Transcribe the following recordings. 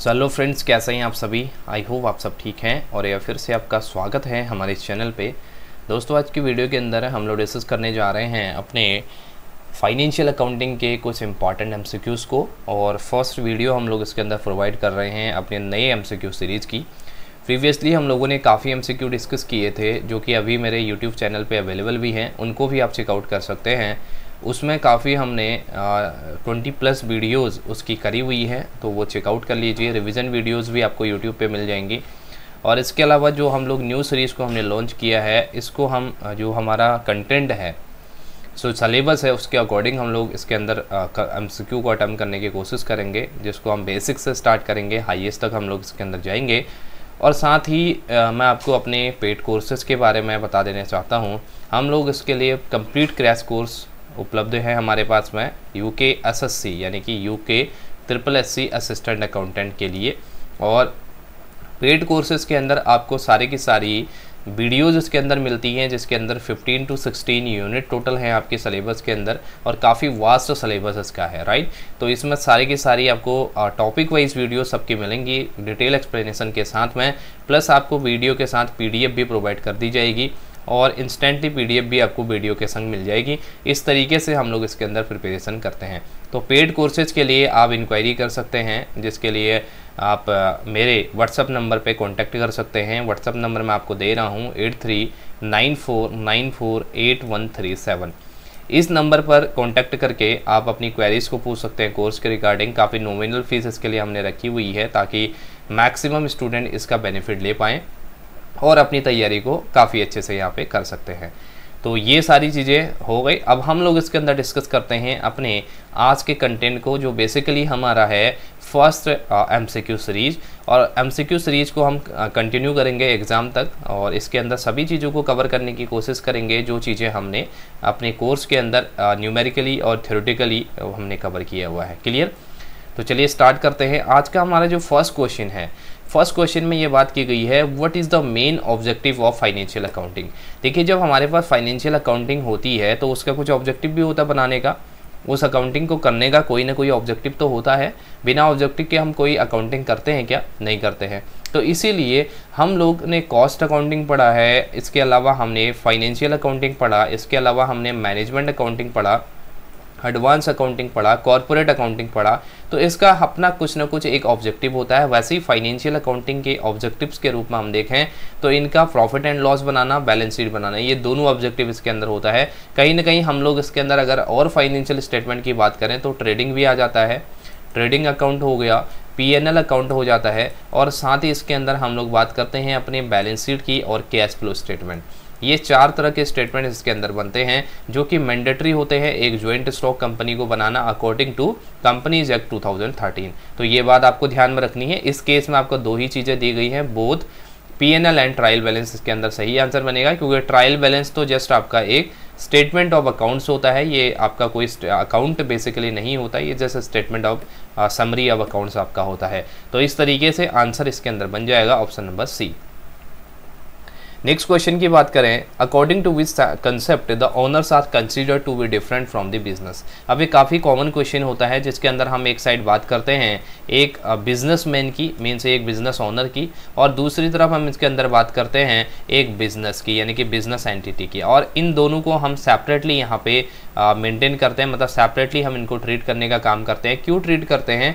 चलो फ्रेंड्स कैसे हैं आप सभी? आई होप आप सब ठीक हैं और यह फिर से आपका स्वागत है हमारे चैनल पे। दोस्तों, आज की वीडियो के अंदर हम लोग डिस्कस करने जा रहे हैं अपने फाइनेंशियल अकाउंटिंग के कुछ इंपॉर्टेंट एम को और फ़र्स्ट वीडियो हम लोग इसके अंदर प्रोवाइड कर रहे हैं अपने नए एमसीक्यू सीरीज़ की। प्रीवियसली हम लोगों ने काफ़ी एमसीक्यू डिस्कस किए थे, जो कि अभी मेरे यूट्यूब चैनल पर अवेलेबल भी हैं, उनको भी आप चेकआउट कर सकते हैं। उसमें काफ़ी हमने ट्वेंटी प्लस वीडियोस उसकी करी हुई है तो वो चेकआउट कर लीजिए। रिवीजन वीडियोस भी आपको यूट्यूब पे मिल जाएँगी। और इसके अलावा जो हम लोग न्यू सीरीज़ को हमने लॉन्च किया है इसको हम जो हमारा कंटेंट है सो सलेबस है उसके अकॉर्डिंग हम लोग इसके अंदर एम सी क्यू को अटैम्प करने की कोशिश करेंगे जिसको हम बेसिक से स्टार्ट करेंगे हाइएस्ट तक हम लोग इसके अंदर जाएँगे। और साथ ही आ, मैं आपको अपने पेड कोर्सेज़ के बारे में बता देना चाहता हूँ। हम लोग इसके लिए कंप्लीट क्रैश कोर्स उपलब्ध है हमारे पास में यू के एस एस सी यानी कि U K triple S C assistant accountant के लिए। और पेड कोर्सेज़ के अंदर आपको सारे की सारी वीडियोज़ इसके अंदर मिलती हैं, जिसके अंदर 15 टू 16 यूनिट टोटल हैं आपके सलेबस के अंदर, और काफ़ी वास्ट सिलेबस इसका है राइट तो इसमें सारी की सारी आपको टॉपिक वाइज वीडियो सबकी मिलेंगी डिटेल एक्सप्लेनेशन के साथ में प्लस आपको वीडियो के साथ पीडीएफ भी प्रोवाइड कर दी जाएगी। और इंस्टेंटली पीडीएफ भी आपको वीडियो के संग मिल जाएगी। इस तरीके से हम लोग इसके अंदर प्रिपरेशन करते हैं। तो पेड कोर्सेज के लिए आप इंक्वायरी कर सकते हैं, जिसके लिए आप मेरे व्हाट्सअप नंबर पे कांटेक्ट कर सकते हैं। व्हाट्सअप नंबर मैं आपको दे रहा हूँ eight three nine four nine four eight one three seven इस नंबर पर कांटेक्ट करके आप अपनी क्वेरीज को पूछ सकते हैं कोर्स के रिगार्डिंग काफ़ी नोमिनल फ़ीस इसके लिए हमने रखी हुई है, ताकि मैक्सिमम स्टूडेंट इसका बेनिफिट ले पाएँ। और अपनी तैयारी को काफ़ी अच्छे से यहाँ पे कर सकते हैं। तो ये सारी चीज़ें हो गई। अब हम लोग इसके अंदर डिस्कस करते हैं अपने आज के कंटेंट को, जो बेसिकली हमारा है फ़र्स्ट एमसीक्यू सीरीज़ और एमसीक्यू सीरीज़ को हम कंटिन्यू करेंगे एग्ज़ाम तक और इसके अंदर सभी चीज़ों को कवर करने की कोशिश करेंगे, जो चीज़ें हमने अपने कोर्स के अंदर न्यूमेरिकली और थ्योरेटिकली हमने कवर किया हुआ है। क्लियर तो चलिए स्टार्ट करते हैं। आज का हमारा जो फ़र्स्ट क्वेश्चन है फ़र्स्ट क्वेश्चन में ये बात की गई है what is the main objective of financial accounting देखिए, जब हमारे पास फाइनेंशियल अकाउंटिंग होती है तो उसका कुछ ऑब्जेक्टिव भी होता बनाने का। उस अकाउंटिंग को करने का कोई ना कोई ऑब्जेक्टिव तो होता है। बिना ऑब्जेक्टिव के हम कोई अकाउंटिंग करते हैं क्या? नहीं करते हैं। तो इसीलिए हम लोग ने कॉस्ट अकाउंटिंग पढ़ा है, इसके अलावा हमने फाइनेंशियल अकाउंटिंग पढ़ा, इसके अलावा हमने मैनेजमेंट अकाउंटिंग पढ़ा। एडवांस अकाउंटिंग पढ़ा कॉरपोरेट अकाउंटिंग पढ़ा तो इसका अपना कुछ ना कुछ एक ऑब्जेक्टिव होता है। वैसे ही फाइनेंशियल अकाउंटिंग के ऑब्जेक्टिव्स के रूप में हम देखें तो इनका प्रॉफिट एंड लॉस बनाना बैलेंस शीट बनाना, ये दोनों ऑब्जेक्टिव इसके अंदर होता है। कहीं ना कहीं हम लोग इसके अंदर अगर और फाइनेंशियल स्टेटमेंट की बात करें तो ट्रेडिंग भी आ जाता है। ट्रेडिंग अकाउंट हो गया पी एन एल अकाउंट हो जाता है, और साथ ही इसके अंदर हम लोग बात करते हैं अपने बैलेंस शीट की और कैश फ्लो स्टेटमेंट ये चार तरह के स्टेटमेंट इसके अंदर बनते हैं, जो कि मैंडेटरी होते हैं एक ज्वाइंट स्टॉक कंपनी को बनाना अकॉर्डिंग टू कंपनीज़ एक्ट 2013 तो ये बात आपको ध्यान में रखनी है। इस केस में आपको दो ही चीज़ें दी गई हैं both P N L and trial balance इसके अंदर सही आंसर बनेगा, क्योंकि ट्रायल बैलेंस तो जस्ट आपका एक स्टेटमेंट ऑफ़ अकाउंट्स होता है, ये आपका कोई अकाउंट बेसिकली नहीं होता, ये जैसे statement of summary of accounts आपका होता है। तो इस तरीके से आंसर इसके अंदर बन जाएगा option number C next question की बात करें according to which concept the owners are consider to be different from the business अब ये काफ़ी कॉमन क्वेश्चन होता है, जिसके अंदर हम एक साइड बात करते हैं, एक बिजनेसमैन की मीन्स एक बिज़नेस ओनर की, और दूसरी तरफ़ हम इसके अंदर बात करते हैं, एक बिज़नेस की, यानी कि बिज़नेस एंटिटी की। और इन दोनों को हम सेपरेटली यहाँ पे मेंटेन करते हैं मतलब सेपरेटली हम इनको ट्रीट करने का काम करते हैं। क्यों ट्रीट करते हैं?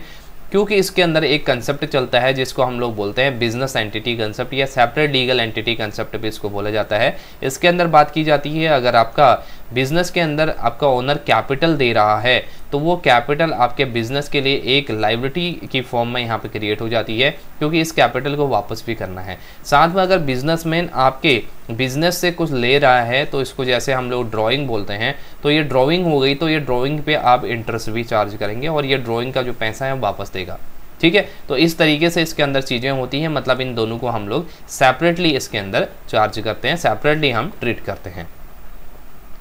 क्योंकि इसके अंदर एक कंसेप्ट चलता है, जिसको हम लोग बोलते हैं बिज़नेस एंटिटी कंसेप्ट या सेपरेट लीगल एंटिटी कंसेप्ट भी इसको बोला जाता है। इसके अंदर बात की जाती है, अगर आपका बिज़नेस के अंदर आपका ओनर कैपिटल दे रहा है तो वो कैपिटल आपके बिज़नेस के लिए एक लाइबिलिटी की फॉर्म में यहाँ पे क्रिएट हो जाती है, क्योंकि इस कैपिटल को वापस भी करना है। साथ में अगर बिजनेसमैन आपके बिज़नेस से कुछ ले रहा है तो इसको जैसे हम लोग ड्राइंग बोलते हैं तो ये ड्राइंग हो गई तो ये ड्राइंग पे आप इंटरेस्ट भी चार्ज करेंगे और ये ड्राइंग का जो पैसा है वापस देगा। ठीक है? तो इस तरीके से इसके अंदर चीज़ें होती हैं मतलब इन दोनों को हम लोग सेपरेटली इसके अंदर चार्ज करते हैं सेपरेटली हम ट्रीट करते हैं।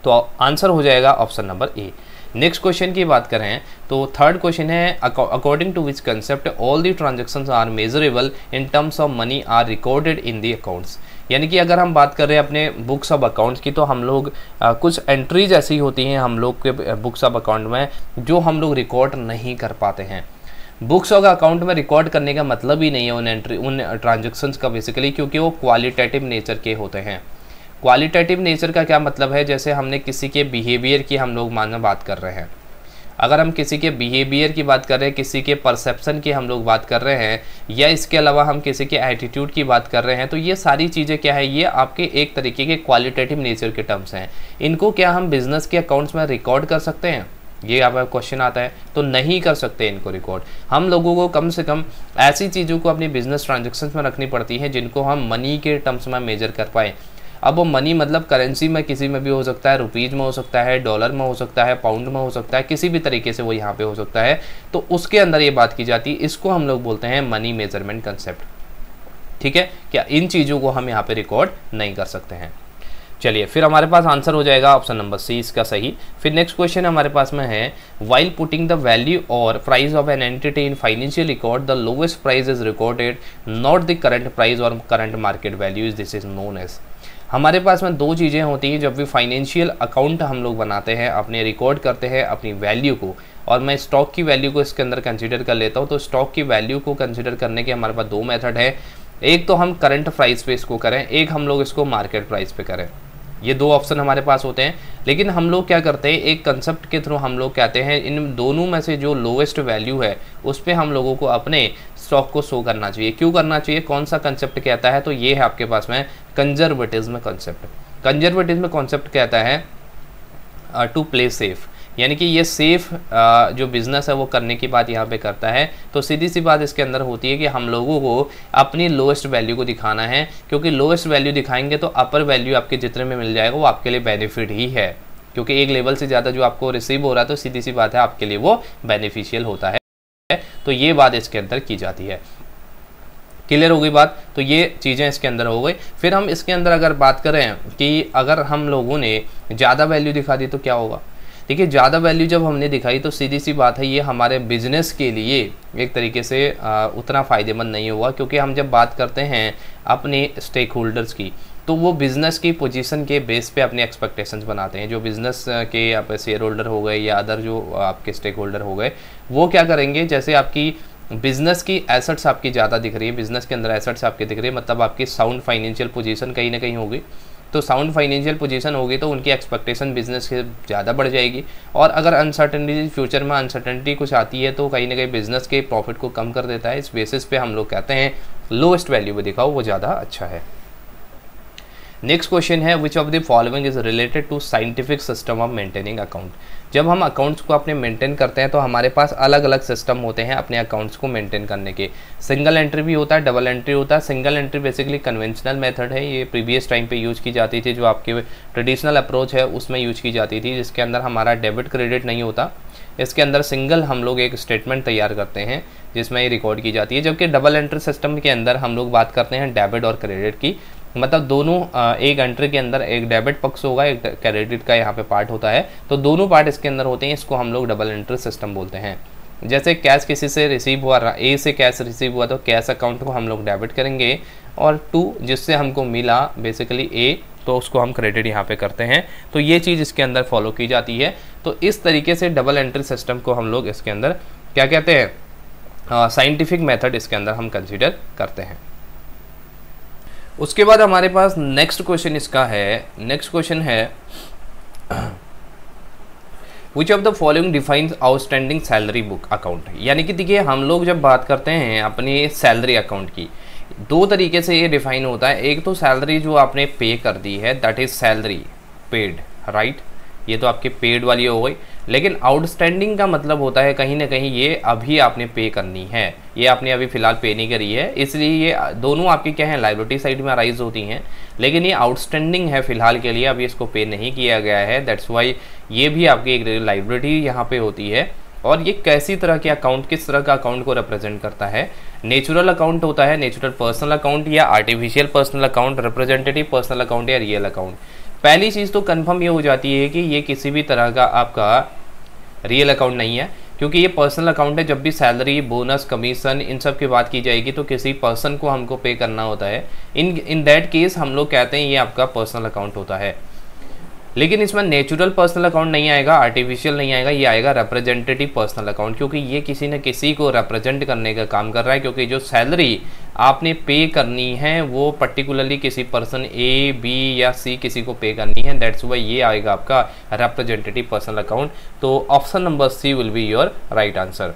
तो आंसर हो जाएगा option number A next question की बात करें तो थर्ड क्वेश्चन है according to which concept all the transaction are measurable in terms of money are recorded in the accounts यानी कि अगर हम बात कर रहे हैं अपने बुक्स ऑफ़ अकाउंट्स की तो हम लोग आ, कुछ एंट्रीज ऐसी होती हैं हम लोग के बुक्स ऑफ़ अकाउंट में जो हम लोग रिकॉर्ड नहीं कर पाते हैं। बुक्स और अकाउंट में रिकॉर्ड करने का मतलब ही नहीं है उन एंट्री उन ट्रांजेक्शन्स का बेसिकली क्योंकि वो क्वालिटेटिव नेचर के होते हैं। क्वालिटेटिव नेचर का क्या मतलब है? जैसे हमने किसी के बिहेवियर की हम लोग मानना बात कर रहे हैं। अगर हम किसी के बिहेवियर की बात कर रहे हैं, किसी के परसेप्शन की हम लोग बात कर रहे हैं, या इसके अलावा हम किसी के एटीट्यूड की बात कर रहे हैं तो ये सारी चीज़ें क्या है? ये आपके एक तरीके के क्वालिटेटिव नेचर के टर्म्स हैं। इनको क्या हम बिज़नेस के अकाउंट्स में रिकॉर्ड कर सकते हैं? ये आपका क्वेश्चन आता है तो नहीं कर सकते इनको रिकॉर्ड हम लोगों को कम से कम ऐसी चीज़ों को अपनी बिज़नेस ट्रांजेक्शन्स में रखनी पड़ती है, जिनको हम मनी के टर्म्स में मेजर कर पाए। अब वो मनी मतलब करेंसी में किसी में भी हो सकता है रुपीज़ में हो सकता है डॉलर में हो सकता है पाउंड में हो सकता है, किसी भी तरीके से वो यहाँ पे हो सकता है। तो उसके अंदर ये बात की जाती है इसको हम लोग बोलते हैं मनी मेज़रमेंट कंसेप्ट ठीक है? क्या इन चीज़ों को हम यहाँ पे रिकॉर्ड नहीं कर सकते हैं। चलिए, फिर हमारे पास आंसर हो जाएगा ऑप्शन नंबर सी इसका सही। फिर नेक्स्ट क्वेश्चन हमारे पास में है वाइल पुटिंग द वैल्यू और price of an entity in financial record the lowest price is recorded not the current price और current market value is this is known as हमारे पास में दो चीज़ें होती हैं, जब भी फाइनेंशियल अकाउंट हम लोग बनाते हैं, अपने रिकॉर्ड करते हैं, अपनी वैल्यू को। और मैं स्टॉक की वैल्यू को इसके अंदर कंसिडर कर लेता हूँ तो स्टॉक की वैल्यू को कंसिडर करने के हमारे पास दो मेथड है। एक तो हम करंट प्राइस पे इसको करें, एक हम लोग इसको मार्केट प्राइस पे करें। ये दो ऑप्शन हमारे पास होते हैं। लेकिन हम लोग क्या करते हैं, एक कंसेप्ट के थ्रू हम लोग कहते हैं, इन दोनों में से जो लोवेस्ट वैल्यू है, उस पर हम लोगों को अपने स्टॉक को शो करना चाहिए। क्यों करना चाहिए? कौन सा कंसेप्ट कहता है? तो ये है आपके पास में कंजर्वेटिज्म कंसेप्ट कंजर्वेटिज्म कॉन्सेप्ट कहता है टू प्ले सेफ़ यानी कि ये सेफ़ जो बिज़नेस है वो करने की बात यहाँ पे करता है। तो सीधी सी बात इसके अंदर होती है कि हम लोगों को अपनी लोएस्ट वैल्यू को दिखाना है। क्योंकि लोएस्ट वैल्यू दिखाएँगे तो अपर वैल्यू आपके जितने में मिल जाएगा वो आपके लिए बेनिफिट ही है। क्योंकि एक लेवल से ज़्यादा जो आपको रिसीव हो रहा है तो सीधी सी बात है आपके लिए वो बेनिफिशियल होता है। तो ये बात इसके अंदर की जाती है। क्लियर हो गई बात? तो ये चीज़ें इसके अंदर हो गई। फिर हम इसके अंदर अगर बात करें कि अगर हम लोगों ने ज़्यादा वैल्यू दिखा दी तो क्या होगा? देखिए ज़्यादा वैल्यू जब हमने दिखाई तो सीधी सी बात है ये हमारे बिज़नेस के लिए एक तरीके से आ, उतना फ़ायदेमंद नहीं होगा क्योंकि हम जब बात करते हैं अपने स्टेक होल्डर्स की तो वो बिज़नेस की पोजीशन के बेस पे अपने एक्सपेक्टेशंस बनाते हैं। जो बिज़नेस के आप शेयर होल्डर हो गए या अदर जो आपके स्टेक होल्डर हो गए, वो क्या करेंगे? जैसे आपकी बिज़नेस की एसेट्स आपकी ज़्यादा दिख रही है बिज़नेस के अंदर एसेट्स आपकी दिख रही है मतलब आपकी साउंड फाइनेंशियल पोजीशन कहीं ना कहीं होगी। तो साउंड फाइनेंशियल पोजीशन होगी तो उनकी एक्सपेक्टेशन बिज़नेस से ज़्यादा बढ़ जाएगी। और अगर अनसर्टनिटी फ्यूचर में अनसर्टनिटी कुछ आती है तो कहीं ना कहीं बिज़नेस के प्रॉफिट को कम कर देता है। इस बेसिस पे हम लोग कहते हैं लोएस्ट वैल्यू पे दिखाओ, वो ज़्यादा अच्छा है। नेक्स्ट क्वेश्चन है which of the following is related to scientific system of maintaining account जब हम अकाउंट्स को अपने मेंटेन करते हैं तो हमारे पास अलग अलग सिस्टम होते हैं अपने अकाउंट्स को मेंटेन करने के। सिंगल एंट्री भी होता है डबल एंट्री होता है। Single entry basically conventional method है। ये प्रीवियस टाइम पे यूज़ की जाती थी, जो आपके ट्रेडिशनल अप्रोच है, उसमें यूज़ की जाती थी, जिसके अंदर हमारा डेबिट क्रेडिट नहीं होता। इसके अंदर सिंगल हम लोग एक स्टेटमेंट तैयार करते हैं, जिसमें ये रिकॉर्ड की जाती है। जबकि डबल एंट्री सिस्टम के अंदर हम लोग बात करते हैं डेबिट और क्रेडिट की। मतलब दोनों एक एंट्री के अंदर एक डेबिट पक्ष होगा, एक क्रेडिट का यहाँ पे पार्ट होता है। तो दोनों पार्ट इसके अंदर होते हैं, इसको हम लोग डबल एंट्री सिस्टम बोलते हैं। जैसे कैश किसी से रिसीव हुआ ए से कैश रिसीव हुआ तो कैश अकाउंट को हम लोग डेबिट करेंगे। और टू जिससे हमको मिला बेसिकली ए तो उसको हम क्रेडिट यहाँ पे करते हैं। तो ये चीज़ इसके अंदर फॉलो की जाती है। तो इस तरीके से डबल एंट्री सिस्टम को हम लोग इसके अंदर क्या कहते हैं साइंटिफिक मेथड इसके अंदर हम कंसिडर करते हैं। उसके बाद हमारे पास नेक्स्ट क्वेश्चन इसका है। नेक्स्ट क्वेश्चन है which of the following defines outstanding salary book account यानी कि देखिए, हम लोग जब बात करते हैं अपने सैलरी अकाउंट की, दो तरीके से ये डिफाइन होता है। एक तो सैलरी जो आपने पे कर दी है that is salary paid right ये तो आपके पेड वाली हो गई। लेकिन आउटस्टैंडिंग का मतलब होता है कहीं ना कहीं ये अभी आपने पे करनी है। ये आपने अभी फ़िलहाल पे नहीं करी है। इसलिए ये दोनों आपकी क्या है लाइबिलिटी साइड में अराइज होती हैं। लेकिन ये आउटस्टैंडिंग है फ़िलहाल के लिए, अभी इसको पे नहीं किया गया है। दैट्स वाई ये भी आपकी एक लाइबिलिटी यहाँ पे होती है। और ये कैसी तरह के अकाउंट किस तरह का अकाउंट को रिप्रेजेंट करता है? नेचुरल अकाउंट होता है नेचुरल पर्सनल अकाउंट या artificial personal account representative personal account या रियल अकाउंट पहली चीज़ तो कंफर्म ये हो जाती है कि ये किसी भी तरह का आपका रियल अकाउंट नहीं है, क्योंकि ये पर्सनल अकाउंट है, जब भी सैलरी बोनस कमीशन इन सब की बात की जाएगी तो किसी पर्सन को हमको पे करना होता है। इन इन दैट केस हम लोग कहते हैं ये आपका पर्सनल अकाउंट होता है। लेकिन इसमें नेचुरल पर्सनल अकाउंट नहीं आएगा आर्टिफिशियल नहीं आएगा, ये आएगा रिप्रेजेंटेटिव पर्सनल अकाउंट क्योंकि ये किसी न किसी को रिप्रेजेंट करने का काम कर रहा है, क्योंकि जो सैलरी आपने पे करनी है, वो पर्टिकुलरली किसी पर्सन ए बी या सी किसी को पे करनी है दैट्स वाई ये आएगा आपका रिप्रेजेंटेटिव पर्सनल अकाउंट तो option number C will be your right answer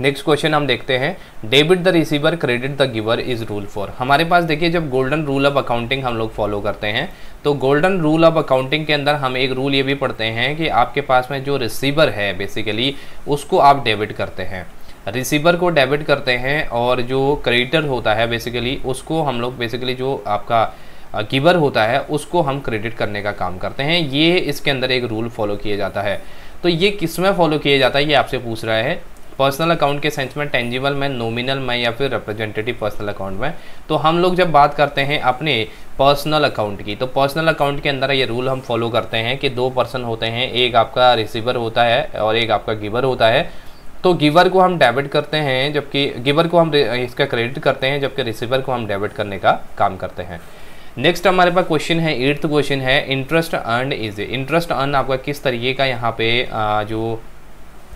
next question हम देखते हैं। Debit the receiver credit the giver is rule for हमारे पास देखिए, जब गोल्डन रूल ऑफ़ अकाउंटिंग हम लोग फॉलो करते हैं तो गोल्डन रूल ऑफ़ अकाउंटिंग के अंदर हम एक रूल ये भी पढ़ते हैं कि आपके पास में जो रिसीवर है बेसिकली उसको आप डेबिट करते हैं। रिसीवर को डेबिट करते हैं और जो क्रेडिटर होता है बेसिकली उसको हम लोग बेसिकली जो आपका गिवर होता है, उसको हम क्रेडिट करने का काम करते हैं। ये इसके अंदर एक रूल फॉलो किया जाता है। तो ये किसमें फॉलो किया जाता है, ये आपसे पूछ रहा है। पर्सनल अकाउंट के सेंस में टेंजिबल में नॉमिनल में या फिर रिप्रेजेंटेटिव पर्सनल अकाउंट में तो हम लोग जब बात करते हैं अपने पर्सनल अकाउंट की तो पर्सनल अकाउंट के अंदर ये रूल हम फॉलो करते हैं कि दो पर्सन होते हैं, एक आपका रिसीवर होता है और एक आपका गिवर होता है। तो गिवर को हम डेबिट करते हैं, जबकि गिवर को हम इसका क्रेडिट करते हैं, जबकि रिसीवर को हम डेबिट करने का काम करते हैं। नेक्स्ट हमारे पास क्वेश्चन है एट्थ क्वेश्चन है interest earn is interest earn आपका किस तरीके का यहाँ पे जो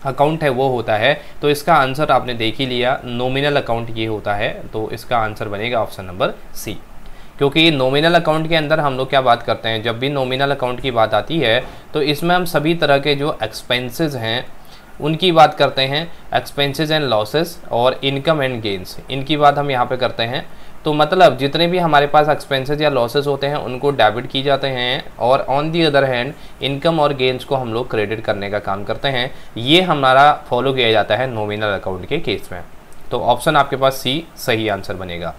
अकाउंट है, वो होता है। तो इसका आंसर आपने देख ही लिया नोमिनल अकाउंट ये होता है। तो इसका आंसर बनेगा ऑप्शन नंबर सी क्योंकि नोमिनल अकाउंट के अंदर हम लोग क्या बात करते हैं, जब भी नोमिनल अकाउंट की बात आती है तो इसमें हम सभी तरह के जो एक्सपेंसेस हैं, उनकी बात करते हैं एक्सपेंसेस एंड लॉसेस और इनकम एंड गेंस इनकी बात हम यहाँ पे करते हैं। तो मतलब जितने भी हमारे पास एक्सपेंसेस या लॉसेस होते हैं, उनको डेबिट की जाते हैं और on the other hand income और गेंस को हम लोग क्रेडिट करने का काम करते हैं। ये हमारा फॉलो किया जाता है नोमिनल अकाउंट के केस में। तो ऑप्शन आपके पास सी सही आंसर बनेगा।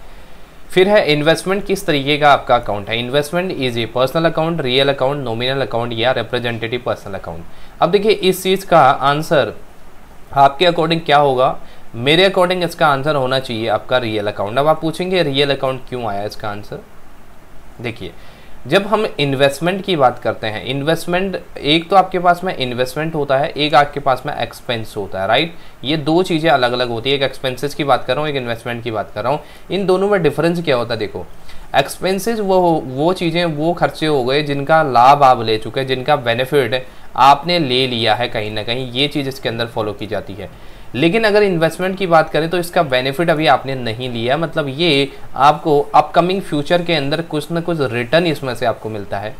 फिर है इन्वेस्टमेंट किस तरीके का आपका अकाउंट है? Investment is a personal account real account nominal account या रिप्रेजेंटेटिव पर्सनल अकाउंट अब देखिए, इस चीज़ का आंसर आपके अकॉर्डिंग क्या होगा? मेरे अकॉर्डिंग इसका आंसर होना चाहिए आपका रियल अकाउंट अब आप पूछेंगे रियल अकाउंट क्यों आया इसका आंसर देखिए, जब हम इन्वेस्टमेंट की बात करते हैं इन्वेस्टमेंट एक तो आपके पास में इन्वेस्टमेंट होता है, एक आपके पास में एक्सपेंस होता है राइट ये दो चीज़ें अलग अलग होती है। एक एक्सपेंसेस की बात कर रहा हूँ, एक इन्वेस्टमेंट की बात कर रहा हूँ। इन दोनों में डिफरेंस क्या होता है देखो एक्सपेंसेस वो वो चीज़ें वो खर्चे हो गए जिनका लाभ आप ले चुके हैं, जिनका बेनिफिट आपने ले लिया है कहीं ना कहीं। ये चीज़ इसके अंदर फॉलो की जाती है। लेकिन अगर इन्वेस्टमेंट की बात करें तो इसका बेनिफिट अभी आपने नहीं लिया। मतलब ये आपको अपकमिंग फ्यूचर के अंदर कुछ ना कुछ रिटर्न इसमें से आपको मिलता है।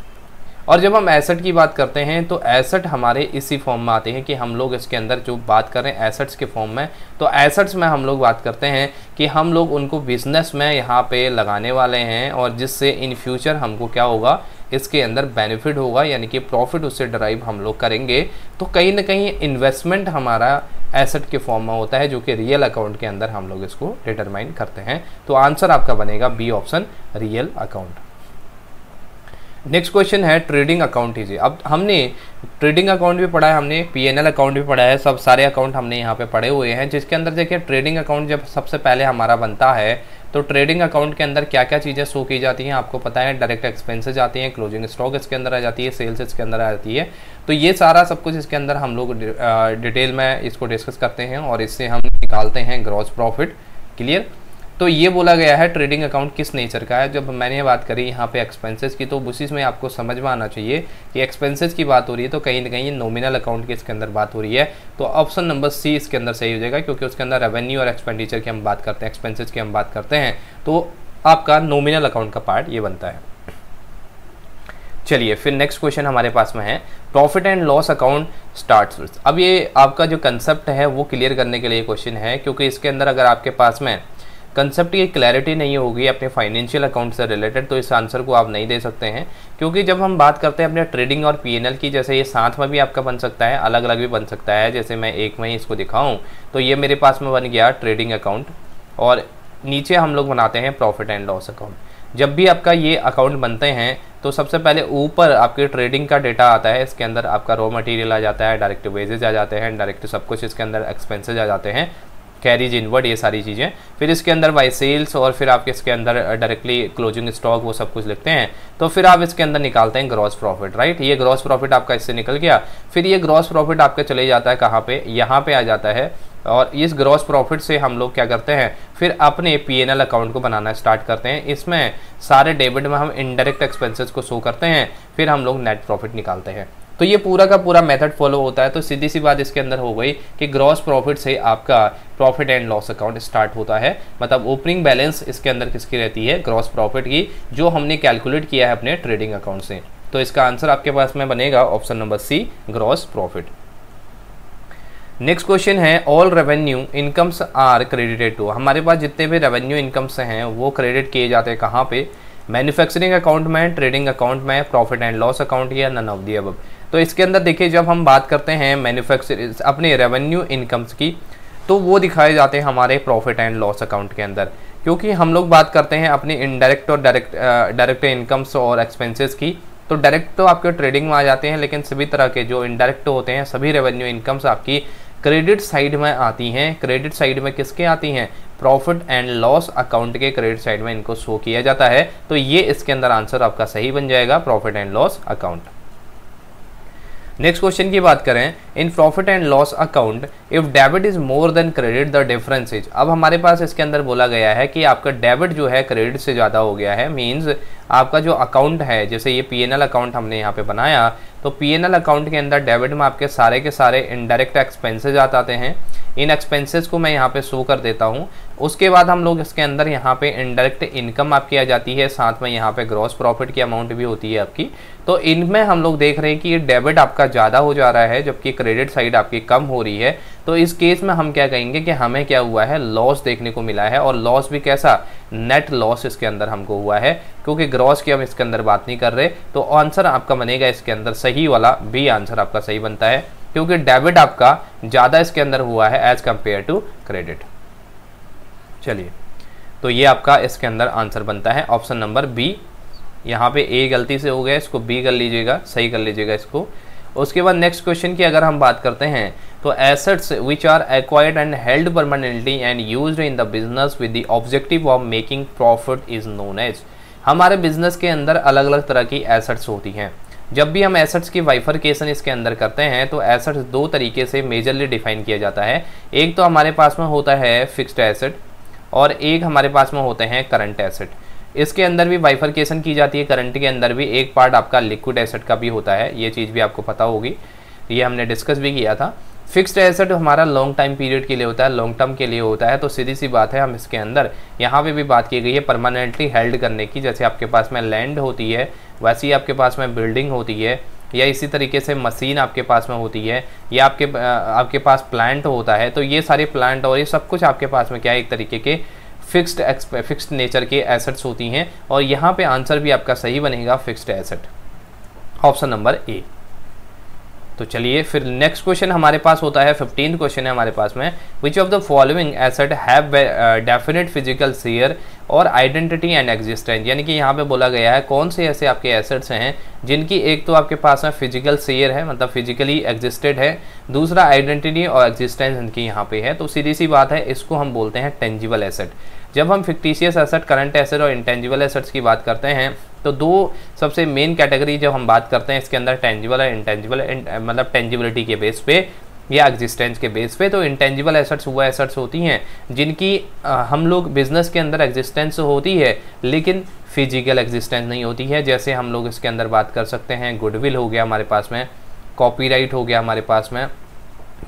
और जब हम एसेट की बात करते हैं तो एसेट हमारे इसी फॉर्म में आते हैं कि हम लोग इसके अंदर जो बात कर रहे हैं एसेट्स के फॉर्म में तो एसेट्स में हम लोग बात करते हैं कि हम लोग उनको बिज़नेस में यहाँ पे लगाने वाले हैं और जिससे इन फ्यूचर हमको क्या होगा इसके अंदर बेनिफिट होगा, यानी कि प्रॉफिट उससे ड्राइव हम लोग करेंगे। तो कहीं ना कहीं इन्वेस्टमेंट हमारा एसेट के फॉर्म में होता है, जो कि रियल अकाउंट के अंदर हम लोग इसको डिटरमाइन करते हैं। तो आंसर आपका बनेगा B option real account next question है ट्रेडिंग अकाउंट हीजिए अब हमने ट्रेडिंग अकाउंट भी पढ़ा है, हमने पीएनएल अकाउंट भी पढ़ा है, सब सारे अकाउंट हमने यहाँ पे पढ़े हुए हैं। जिसके अंदर देखिए ट्रेडिंग अकाउंट जब सबसे पहले हमारा बनता है तो ट्रेडिंग अकाउंट के अंदर क्या क्या चीज़ें शो की जाती हैं, आपको पता है डायरेक्ट एक्सपेंसेज आती हैं क्लोजिंग स्टॉक इसके अंदर आ जाती है सेल्स इसके अंदर आ जाती है। तो ये सारा सब कुछ इसके अंदर हम लोग डिटेल में इसको डिस्कस करते हैं और इससे हम निकालते हैं ग्रॉस प्रॉफिट क्लियर तो ये बोला गया है, ट्रेडिंग अकाउंट किस नेचर का है? जब मैंने बात करी यहाँ पे एक्सपेंसेस की तो उसी में आपको समझ में आना चाहिए कि एक्सपेंसेस की बात हो रही है तो कहीं ना कहीं नॉमिनल अकाउंट की इसके अंदर बात हो रही है। तो ऑप्शन नंबर सी इसके अंदर सही हो जाएगा, क्योंकि उसके अंदर रेवेन्यू और एक्सपेंडिचर की हम बात करते हैं एक्सपेंसिस की हम बात करते हैं तो आपका नॉमिनल अकाउंट का पार्ट ये बनता है। चलिए, फिर नेक्स्ट क्वेश्चन हमारे पास में है profit and loss account start अब ये आपका जो कंसेप्ट है, वो क्लियर करने के लिए क्वेश्चन है, क्योंकि इसके अंदर अगर आपके पास में कंसेप्ट की क्लैरिटी नहीं होगी अपने फाइनेंशियल अकाउंट से रिलेटेड तो इस आंसर को आप नहीं दे सकते हैं। क्योंकि जब हम बात करते हैं अपने ट्रेडिंग और पीएनएल की, जैसे ये साथ में भी आपका बन सकता है अलग अलग भी बन सकता है, जैसे मैं एक में ही इसको दिखाऊँ तो ये मेरे पास में बन गया ट्रेडिंग अकाउंट और नीचे हम लोग बनाते हैं प्रॉफिट एंड लॉस अकाउंट जब भी आपका ये अकाउंट बनते हैं तो सबसे पहले ऊपर आपके ट्रेडिंग का डेटा आता है, इसके अंदर आपका रॉ मटेरियल आ जाता है डायरेक्ट वेजेज आ जाते हैं डायरेक्ट सब कुछ इसके अंदर एक्सपेंसेज आ जाते हैं। कैरीज इनवर्ड ये सारी चीज़ें फिर इसके अंदर बाई सेल्स और फिर आप इसके अंदर डायरेक्टली क्लोजिंग स्टॉक वो सब कुछ लिखते हैं। तो फिर आप इसके अंदर निकालते हैं ग्रॉस प्रॉफिट राइट ये ग्रॉस प्रॉफिट आपका इससे निकल गया। फिर ये ग्रॉस प्रॉफिट आपका चले जाता है कहाँ पे? यहाँ पे आ जाता है। और इस ग्रॉस प्रॉफिट से हम लोग क्या करते हैं? फिर अपने पी एन एल अकाउंट को बनाना स्टार्ट करते हैं। इसमें सारे डेबिट में हम इनडायरेक्ट एक्सपेंसेस को शो करते हैं। फिर हम लोग नेट प्रॉफिट निकालते हैं। तो ये पूरा का पूरा मेथड फॉलो होता है तो सीधी सी बात इसके अंदर हो गई कि ग्रॉस प्रॉफिट से आपका profit and loss account start होता है। मतलब ओपनिंग बैलेंस इसके अंदर किसकी रहती है? ग्रॉस प्रॉफिट की, जो हमने कैलकुलेट किया है अपने ट्रेडिंग अकाउंट से। तो इसका आंसर आपके पास में बनेगा option number C gross profit next question है all revenue incomes are credited to हमारे पास जितने भी रेवेन्यू इनकम्स हैं, वो क्रेडिट किए जाते हैं कहाँ पे? मैन्युफैक्चरिंग अकाउंट में ट्रेडिंग अकाउंट में प्रॉफिट एंड लॉस अकाउंट या नन ऑफ़ दी अब तो इसके अंदर देखिए, जब हम बात करते हैं मैन्युफैक्चर अपने रेवेन्यू इनकम्स की तो वो दिखाए जाते हैं हमारे प्रॉफिट एंड लॉस अकाउंट के अंदर। क्योंकि हम लोग बात करते हैं अपनी इनडायरेक्ट और डायरेक्ट डायरेक्ट इनकम्स और एक्सपेंसेस की तो डायरेक्ट तो आपके ट्रेडिंग में आ जाते हैं, लेकिन सभी तरह के जो इनडायरेक्ट होते हैं, सभी रेवेन्यू इनकम्स आपकी क्रेडिट साइड में आती हैं। क्रेडिट साइड में किसके आती हैं? प्रॉफिट एंड लॉस अकाउंट के क्रेडिट साइड में इनको शो किया जाता है। तो ये इसके अंदर आंसर आपका सही बन जाएगा profit and loss account next question की बात करें in profit and loss account if debit is more than credit the difference is अब हमारे पास इसके अंदर बोला गया है कि आपका डेबिट जो है क्रेडिट से ज़्यादा हो गया है मींस आपका जो अकाउंट है, जैसे ये पीएनएल अकाउंट हमने यहाँ पे बनाया तो पीएनएल अकाउंट के अंदर डेबिट में आपके सारे के सारे इनडायरेक्ट एक्सपेंसेज आते हैं। इन एक्सपेंसेस को मैं यहाँ पे शो कर देता हूँ। उसके बाद हम लोग इसके अंदर यहाँ पे इनडायरेक्ट इनकम आपकी आ जाती है, साथ में यहाँ पे ग्रॉस प्रॉफिट की अमाउंट भी होती है आपकी। तो इनमें हम लोग देख रहे हैं कि ये डेबिट आपका ज़्यादा हो जा रहा है, जबकि क्रेडिट साइड आपकी कम हो रही है। तो इस केस में हम क्या कहेंगे कि हमें क्या हुआ है? लॉस देखने को मिला है और लॉस भी कैसा? नेट लॉस इसके अंदर हमको हुआ है, क्योंकि ग्रॉस की हम इसके अंदर बात नहीं कर रहे। तो आंसर आपका बनेगा इसके अंदर सही वाला बी आंसर आपका सही बनता है। क्योंकि डेबिट आपका ज़्यादा इसके अंदर हुआ है एज कंपेयर टू क्रेडिट चलिए तो ये आपका इसके अंदर आंसर बनता है। ऑप्शन नंबर बी यहाँ पे ए गलती से हो गया, इसको बी कर लीजिएगा, सही कर लीजिएगा इसको। उसके बाद नेक्स्ट क्वेश्चन की अगर हम बात करते हैं तो assets which are acquired and held permanently and used in the business with the objective of making profit is known as हमारे बिज़नेस के अंदर अलग अलग तरह की एसेट्स होती हैं। जब भी हम एसेट्स की वाइफरकेशन इसके अंदर करते हैं तो एसेट्स दो तरीके से मेजरली डिफाइन किया जाता है। एक तो हमारे पास में होता है फिक्स्ड एसेट और एक हमारे पास में होते हैं करंट एसेट इसके अंदर भी वाइफरकेशन की जाती है करंट के अंदर भी एक पार्ट आपका लिक्विड एसेट का भी होता है, ये चीज़ भी आपको पता होगी। ये हमने डिस्कस भी किया था। फिक्स्ड एसेट हमारा लॉन्ग टाइम पीरियड के लिए होता है लॉन्ग टर्म के लिए होता है तो सीधी सी बात है, हम इसके अंदर यहाँ पे भी बात की गई है परमानेंटली हेल्ड करने की, जैसे आपके पास में लैंड होती है, वैसे ही आपके पास में बिल्डिंग होती है, या इसी तरीके से मशीन आपके पास में होती है, या आपके आपके पास प्लांट होता है तो ये सारे प्लांट और ये सब कुछ आपके पास में क्या है, एक तरीके के फिक्स्ड फिक्स्ड नेचर के एसेट्स होती हैं, और यहाँ पे आंसर भी आपका सही बनेगा fixed asset option number A तो चलिए, फिर नेक्स्ट क्वेश्चन हमारे पास होता है फिफ्टीन क्वेश्चन है हमारे पास में which of the following asset have definite physical share और आइडेंटिटी एंड एग्जिस्टेंस यानी कि यहाँ पे बोला गया है, कौन से ऐसे आपके एसेट्स हैं, जिनकी एक तो आपके पास में फ़िज़िकल शेयर है मतलब फिजिकली एग्जिस्टेड है, दूसरा आइडेंटिटी और एग्जिस्टेंस इनकी यहाँ पे है तो सीधी सी बात है, इसको हम बोलते हैं टेंजिबल एसेट जब हम फिक्टिशियस एसेट करंट एसेट और इंटेंजिबल एसेट्स की बात करते हैं तो दो सबसे मेन कैटेगरी जब हम बात करते हैं इसके अंदर टेंजिबल और इंटेंजिबल मतलब टेंजिबिलिटी के बेस पे या एग्जिस्टेंस के बेस पे तो इंटेंजिबल एसेट्स वो एसेट्स होती हैं जिनकी आ, हम लोग बिज़नेस के अंदर एग्जिस्टेंस होती है लेकिन फ़िज़िकल एग्जिस्टेंस नहीं होती है। जैसे हम लोग इसके अंदर बात कर सकते हैं गुडविल हो गया हमारे पास में कॉपीराइट हो गया हमारे पास में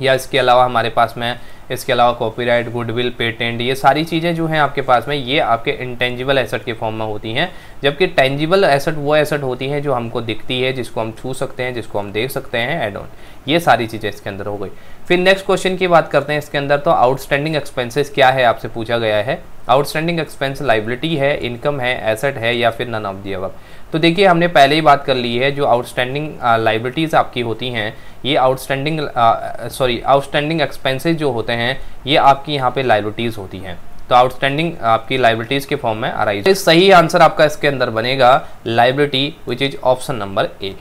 या इसके अलावा हमारे पास में, इसके अलावा कॉपीराइट गुडविल पेटेंट ये सारी चीज़ें जो हैं आपके पास में, ये आपके इंटेंजिबल एसेट के फॉर्म में होती हैं। जबकि टेंजिबल एसेट वो एसेट होती हैं जो हमको दिखती है, जिसको हम छू सकते हैं, जिसको हम देख सकते हैं एड ऑन ये सारी चीज़ें इसके अंदर हो गई। फिर नेक्स्ट क्वेश्चन की बात करते हैं इसके अंदर तो आउटस्टैंडिंग एक्सपेंसेस क्या है आपसे पूछा गया है? आउटस्टैंडिंग एक्सपेंस लाइबिलिटी है इनकम है एसेट है, या फिर नन ऑफ़ दी अब तो देखिए, हमने पहले ही बात कर ली है जो आउटस्टैंडिंग लाइबिलिटीज़ आपकी होती हैं, ये आउटस्टैंडिंग सॉरी आउटस्टैंडिंग एक्सपेंसेस जो होते हैं, ये आपकी यहाँ पे लाइबिलिटीज़ होती हैं। तो आउटस्टैंडिंग आपकी लाइबिलिटीज़ के फॉर्म में आ रही है सही आंसर आपका इसके अंदर बनेगा liability which is option number A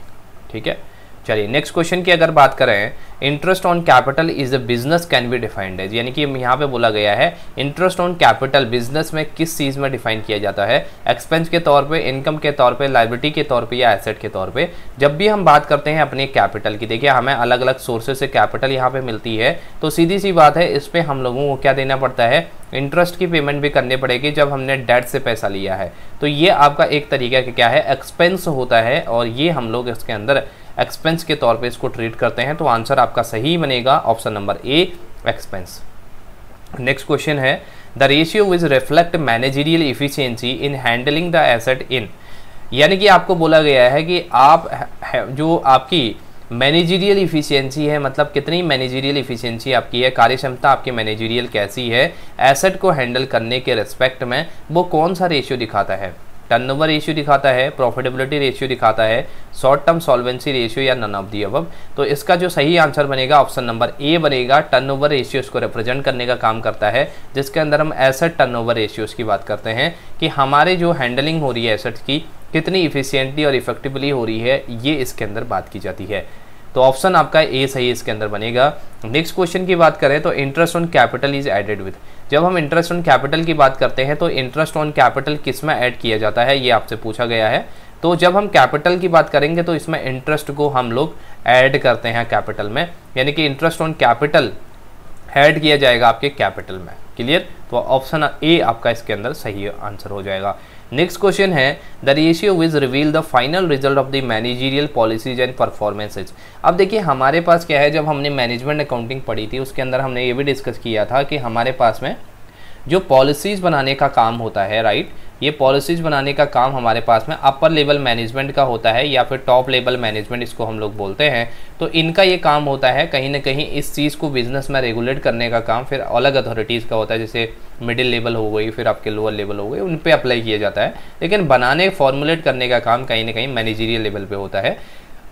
ठीक है? चलिए नेक्स्ट क्वेश्चन की अगर बात करें interest on capital is a business can be defined as यानी कि यहाँ पे बोला गया है इंटरेस्ट ऑन कैपिटल बिज़नेस में किस चीज़ में डिफाइन किया जाता है? एक्सपेंस के तौर पे इनकम के तौर पे लाइबिलिटी के तौर पे या एसेट के तौर पे, जब भी हम बात करते हैं अपने कैपिटल की, देखिए हमें अलग अलग सोर्सेज से कैपिटल यहाँ पे मिलती है तो सीधी सी बात है, इस पर हम लोगों को क्या देना पड़ता है? इंटरेस्ट की पेमेंट भी करनी पड़ेगी जब हमने डेट से पैसा लिया है। तो ये आपका एक तरीका क्या है? एक्सपेंस होता है और ये हम लोग इसके अंदर एक्सपेंस के तौर पे इसको ट्रीट करते हैं तो आंसर आपका सही बनेगा option number A expense next question है the ratio which reflect managerial efficiency in handling the asset in यानी कि आपको बोला गया है कि आप जो आपकी मैनेजरियल इफिशियंसी है मतलब कितनी मैनेजरियल इफिशियंसी आपकी है कार्य क्षमता आपकी मैनेजरियल कैसी है एसेट को हैंडल करने के रिस्पेक्ट में वो कौन सा रेशियो दिखाता है? टर्नओवर रेशियो दिखाता है प्रॉफिटेबिलिटी रेशियो दिखाता है शॉर्ट टर्म सॉल्वेंसी रेशियो या नन ऑफ़ दी अब तो इसका जो सही आंसर बनेगा ऑप्शन नंबर ए बनेगा टर्नओवर रेशियो इसको रिप्रेजेंट करने का काम करता है, जिसके अंदर हम एसेट टर्नओवर रेशियोज की बात करते हैं कि हमारे जो हैंडलिंग हो रही है एसेट्स की, कितनी इफिशियंटली और इफेक्टिवली हो रही है, ये इसके अंदर बात की जाती है। तो ऑप्शन आपका ए सही इसके अंदर बनेगा। नेक्स्ट क्वेश्चन की बात करें तो interest on capital is added with जब हम इंटरेस्ट ऑन कैपिटल की बात करते हैं तो इंटरेस्ट ऑन कैपिटल किसमें ऐड किया जाता है, ये आपसे पूछा गया है। तो जब हम कैपिटल की बात करेंगे तो इसमें इंटरेस्ट को हम लोग ऐड करते हैं कैपिटल में। यानी कि इंटरेस्ट ऑन कैपिटल ऐड किया जाएगा आपके कैपिटल में। क्लियर तो ऑप्शन ए आपका इसके अंदर सही आंसर हो जाएगा। नेक्स्ट क्वेश्चन है the ratio which reveal the final result of the managerial policies and performances अब देखिए, हमारे पास क्या है, जब हमने मैनेजमेंट अकाउंटिंग पढ़ी थी, उसके अंदर हमने ये भी डिस्कस किया था कि हमारे पास में जो पॉलिसीज़ बनाने का काम होता है राइट ये पॉलिसीज़ बनाने का काम हमारे पास में अपर लेवल मैनेजमेंट का होता है या फिर टॉप लेवल मैनेजमेंट इसको हम लोग बोलते हैं। तो इनका ये काम होता है कहीं ना कहीं इस चीज़ को बिज़नेस में रेगुलेट करने का काम, फिर अलग अथॉरिटीज़ का होता है, जैसे मिडिल लेवल हो गई, फिर आपके लोअर लेवल हो गई, उन पर अप्लाई किया जाता है। लेकिन बनाने फॉर्मुलेट करने का काम कहीं ना कहीं मैनेजरियल लेवल पर होता है।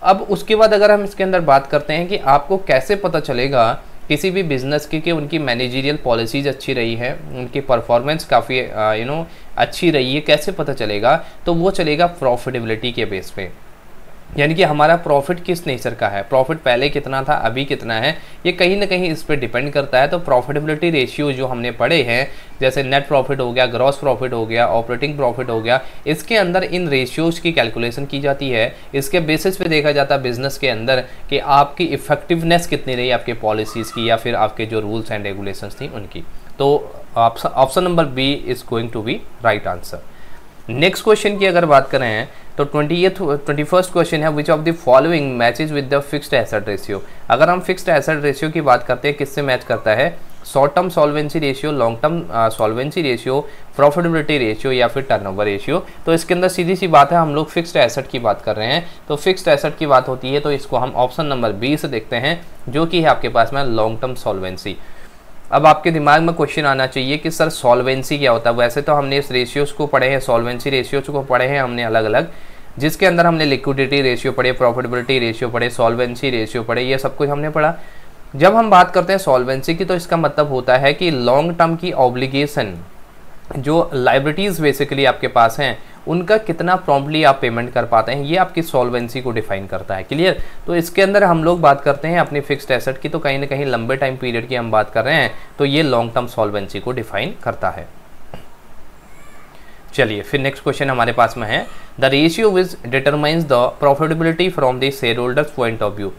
अब उसके बाद अगर हम इसके अंदर बात करते हैं कि आपको कैसे पता चलेगा किसी भी बिज़नेस की कि उनकी मैनेजरियल पॉलिसीज़ अच्छी रही है, उनकी परफॉर्मेंस काफ़ी यू नो अच्छी रही है, कैसे पता चलेगा? तो वो चलेगा प्रॉफिटेबिलिटी के बेस पे। यानी कि हमारा प्रॉफिट किस नेचर का है? प्रॉफिट पहले कितना था, अभी कितना है? ये कहीं ना कहीं इस पर डिपेंड करता है। तो प्रॉफिटेबिलिटी रेशियो जो हमने पढ़े हैं, जैसे नेट प्रॉफिट हो गया ग्रॉस प्रॉफिट हो गया ऑपरेटिंग प्रॉफिट हो गया, इसके अंदर इन रेशियोज की कैलकुलेशन की जाती है। इसके बेसिस पे देखा जाता है बिज़नेस के अंदर कि आपकी इफेक्टिवनेस कितनी रही, आपके पॉलिसीज़ की या फिर आपके जो रूल्स एंड रेगुलेशन थी उनकी। तो option number B is going to be right answer next question की अगर बात करें तो ट्वेंटी ट्वेंटी फ़र्स्ट क्वेश्चन है which of the following matches with the fixed asset ratio अगर हम फिक्स्ड एसेट रेशियो की बात करते हैं, किससे मैच करता है? Short term solvency ratio long term solvency ratio profitability ratio या फिर टर्नओवर रेशियो तो इसके अंदर सीधी सी बात है, हम लोग फिक्स्ड एसेट की बात कर रहे हैं। तो फिक्स्ड एसेट की बात होती है तो इसको हम ऑप्शन नंबर बी से देखते हैं, जो कि है आपके पास में लॉन्ग टर्म सॉल्वेंसी अब आपके दिमाग में क्वेश्चन आना चाहिए कि, सर सॉल्वेंसी क्या होता है? वैसे तो हमने इस रेशियोज को पढ़े हैं सॉल्वेंसी रेशियोज को पढ़े हैं हमने अलग अलग जिसके अंदर हमने लिक्विडिटी रेशियो पढ़े प्रॉफिटेबिलिटी रेशियो पढ़े सॉल्वेंसी रेशियो पढ़े, ये सब कुछ हमने पढ़ा। जब हम बात करते हैं सॉल्वेंसी की तो इसका मतलब होता है कि लॉन्ग टर्म की ऑब्लिगेशन जो लाइब्रिटीज़ बेसिकली आपके पास हैं उनका कितना प्रॉम्पली आप पेमेंट कर पाते हैं, ये आपकी सॉल्वेंसी को डिफाइन करता है क्लियर तो इसके अंदर हम लोग बात करते हैं अपनी फिक्स्ड एसेट की तो कहीं ना कहीं लंबे टाइम पीरियड की हम बात कर रहे हैं तो ये लॉन्ग टर्म सॉल्वेंसी को डिफाइन करता है। चलिए, फिर नेक्स्ट क्वेश्चन हमारे पास में है। The ratio which determines the profitability from the shareholders point of view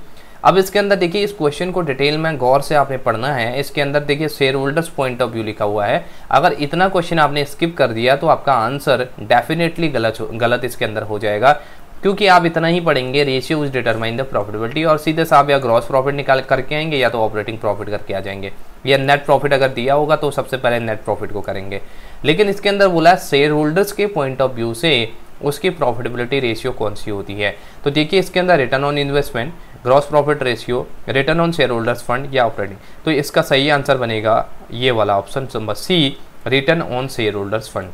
अब इसके अंदर देखिए, इस क्वेश्चन को डिटेल में गौर से आपने पढ़ना है। इसके अंदर देखिए share holders point of view लिखा हुआ है। अगर इतना क्वेश्चन आपने स्किप कर दिया तो आपका आंसर डेफिनेटली गलत गलत इसके अंदर हो जाएगा। क्योंकि आप इतना ही पढ़ेंगे ratio is determine the profitability और सीधे साहब या ग्रॉस प्रॉफिट निकाल करके आएँगे, या तो ऑपरेटिंग प्रॉफिट करके आ जाएँगे। या नेट प्रॉफिट अगर दिया होगा तो सबसे पहले नेट प्रॉफिट को करेंगे। लेकिन इसके अंदर बोला है शेयर होल्डर्स के पॉइंट ऑफ़ व्यू से उसकी प्रॉफिटेबिलिटी रेशियो कौन सी होती है? तो देखिए, इसके अंदर return on investment gross profit ratio return on shareholders fund या ऑपरेटिंग तो इसका सही आंसर बनेगा ये वाला option number C return on shareholders fund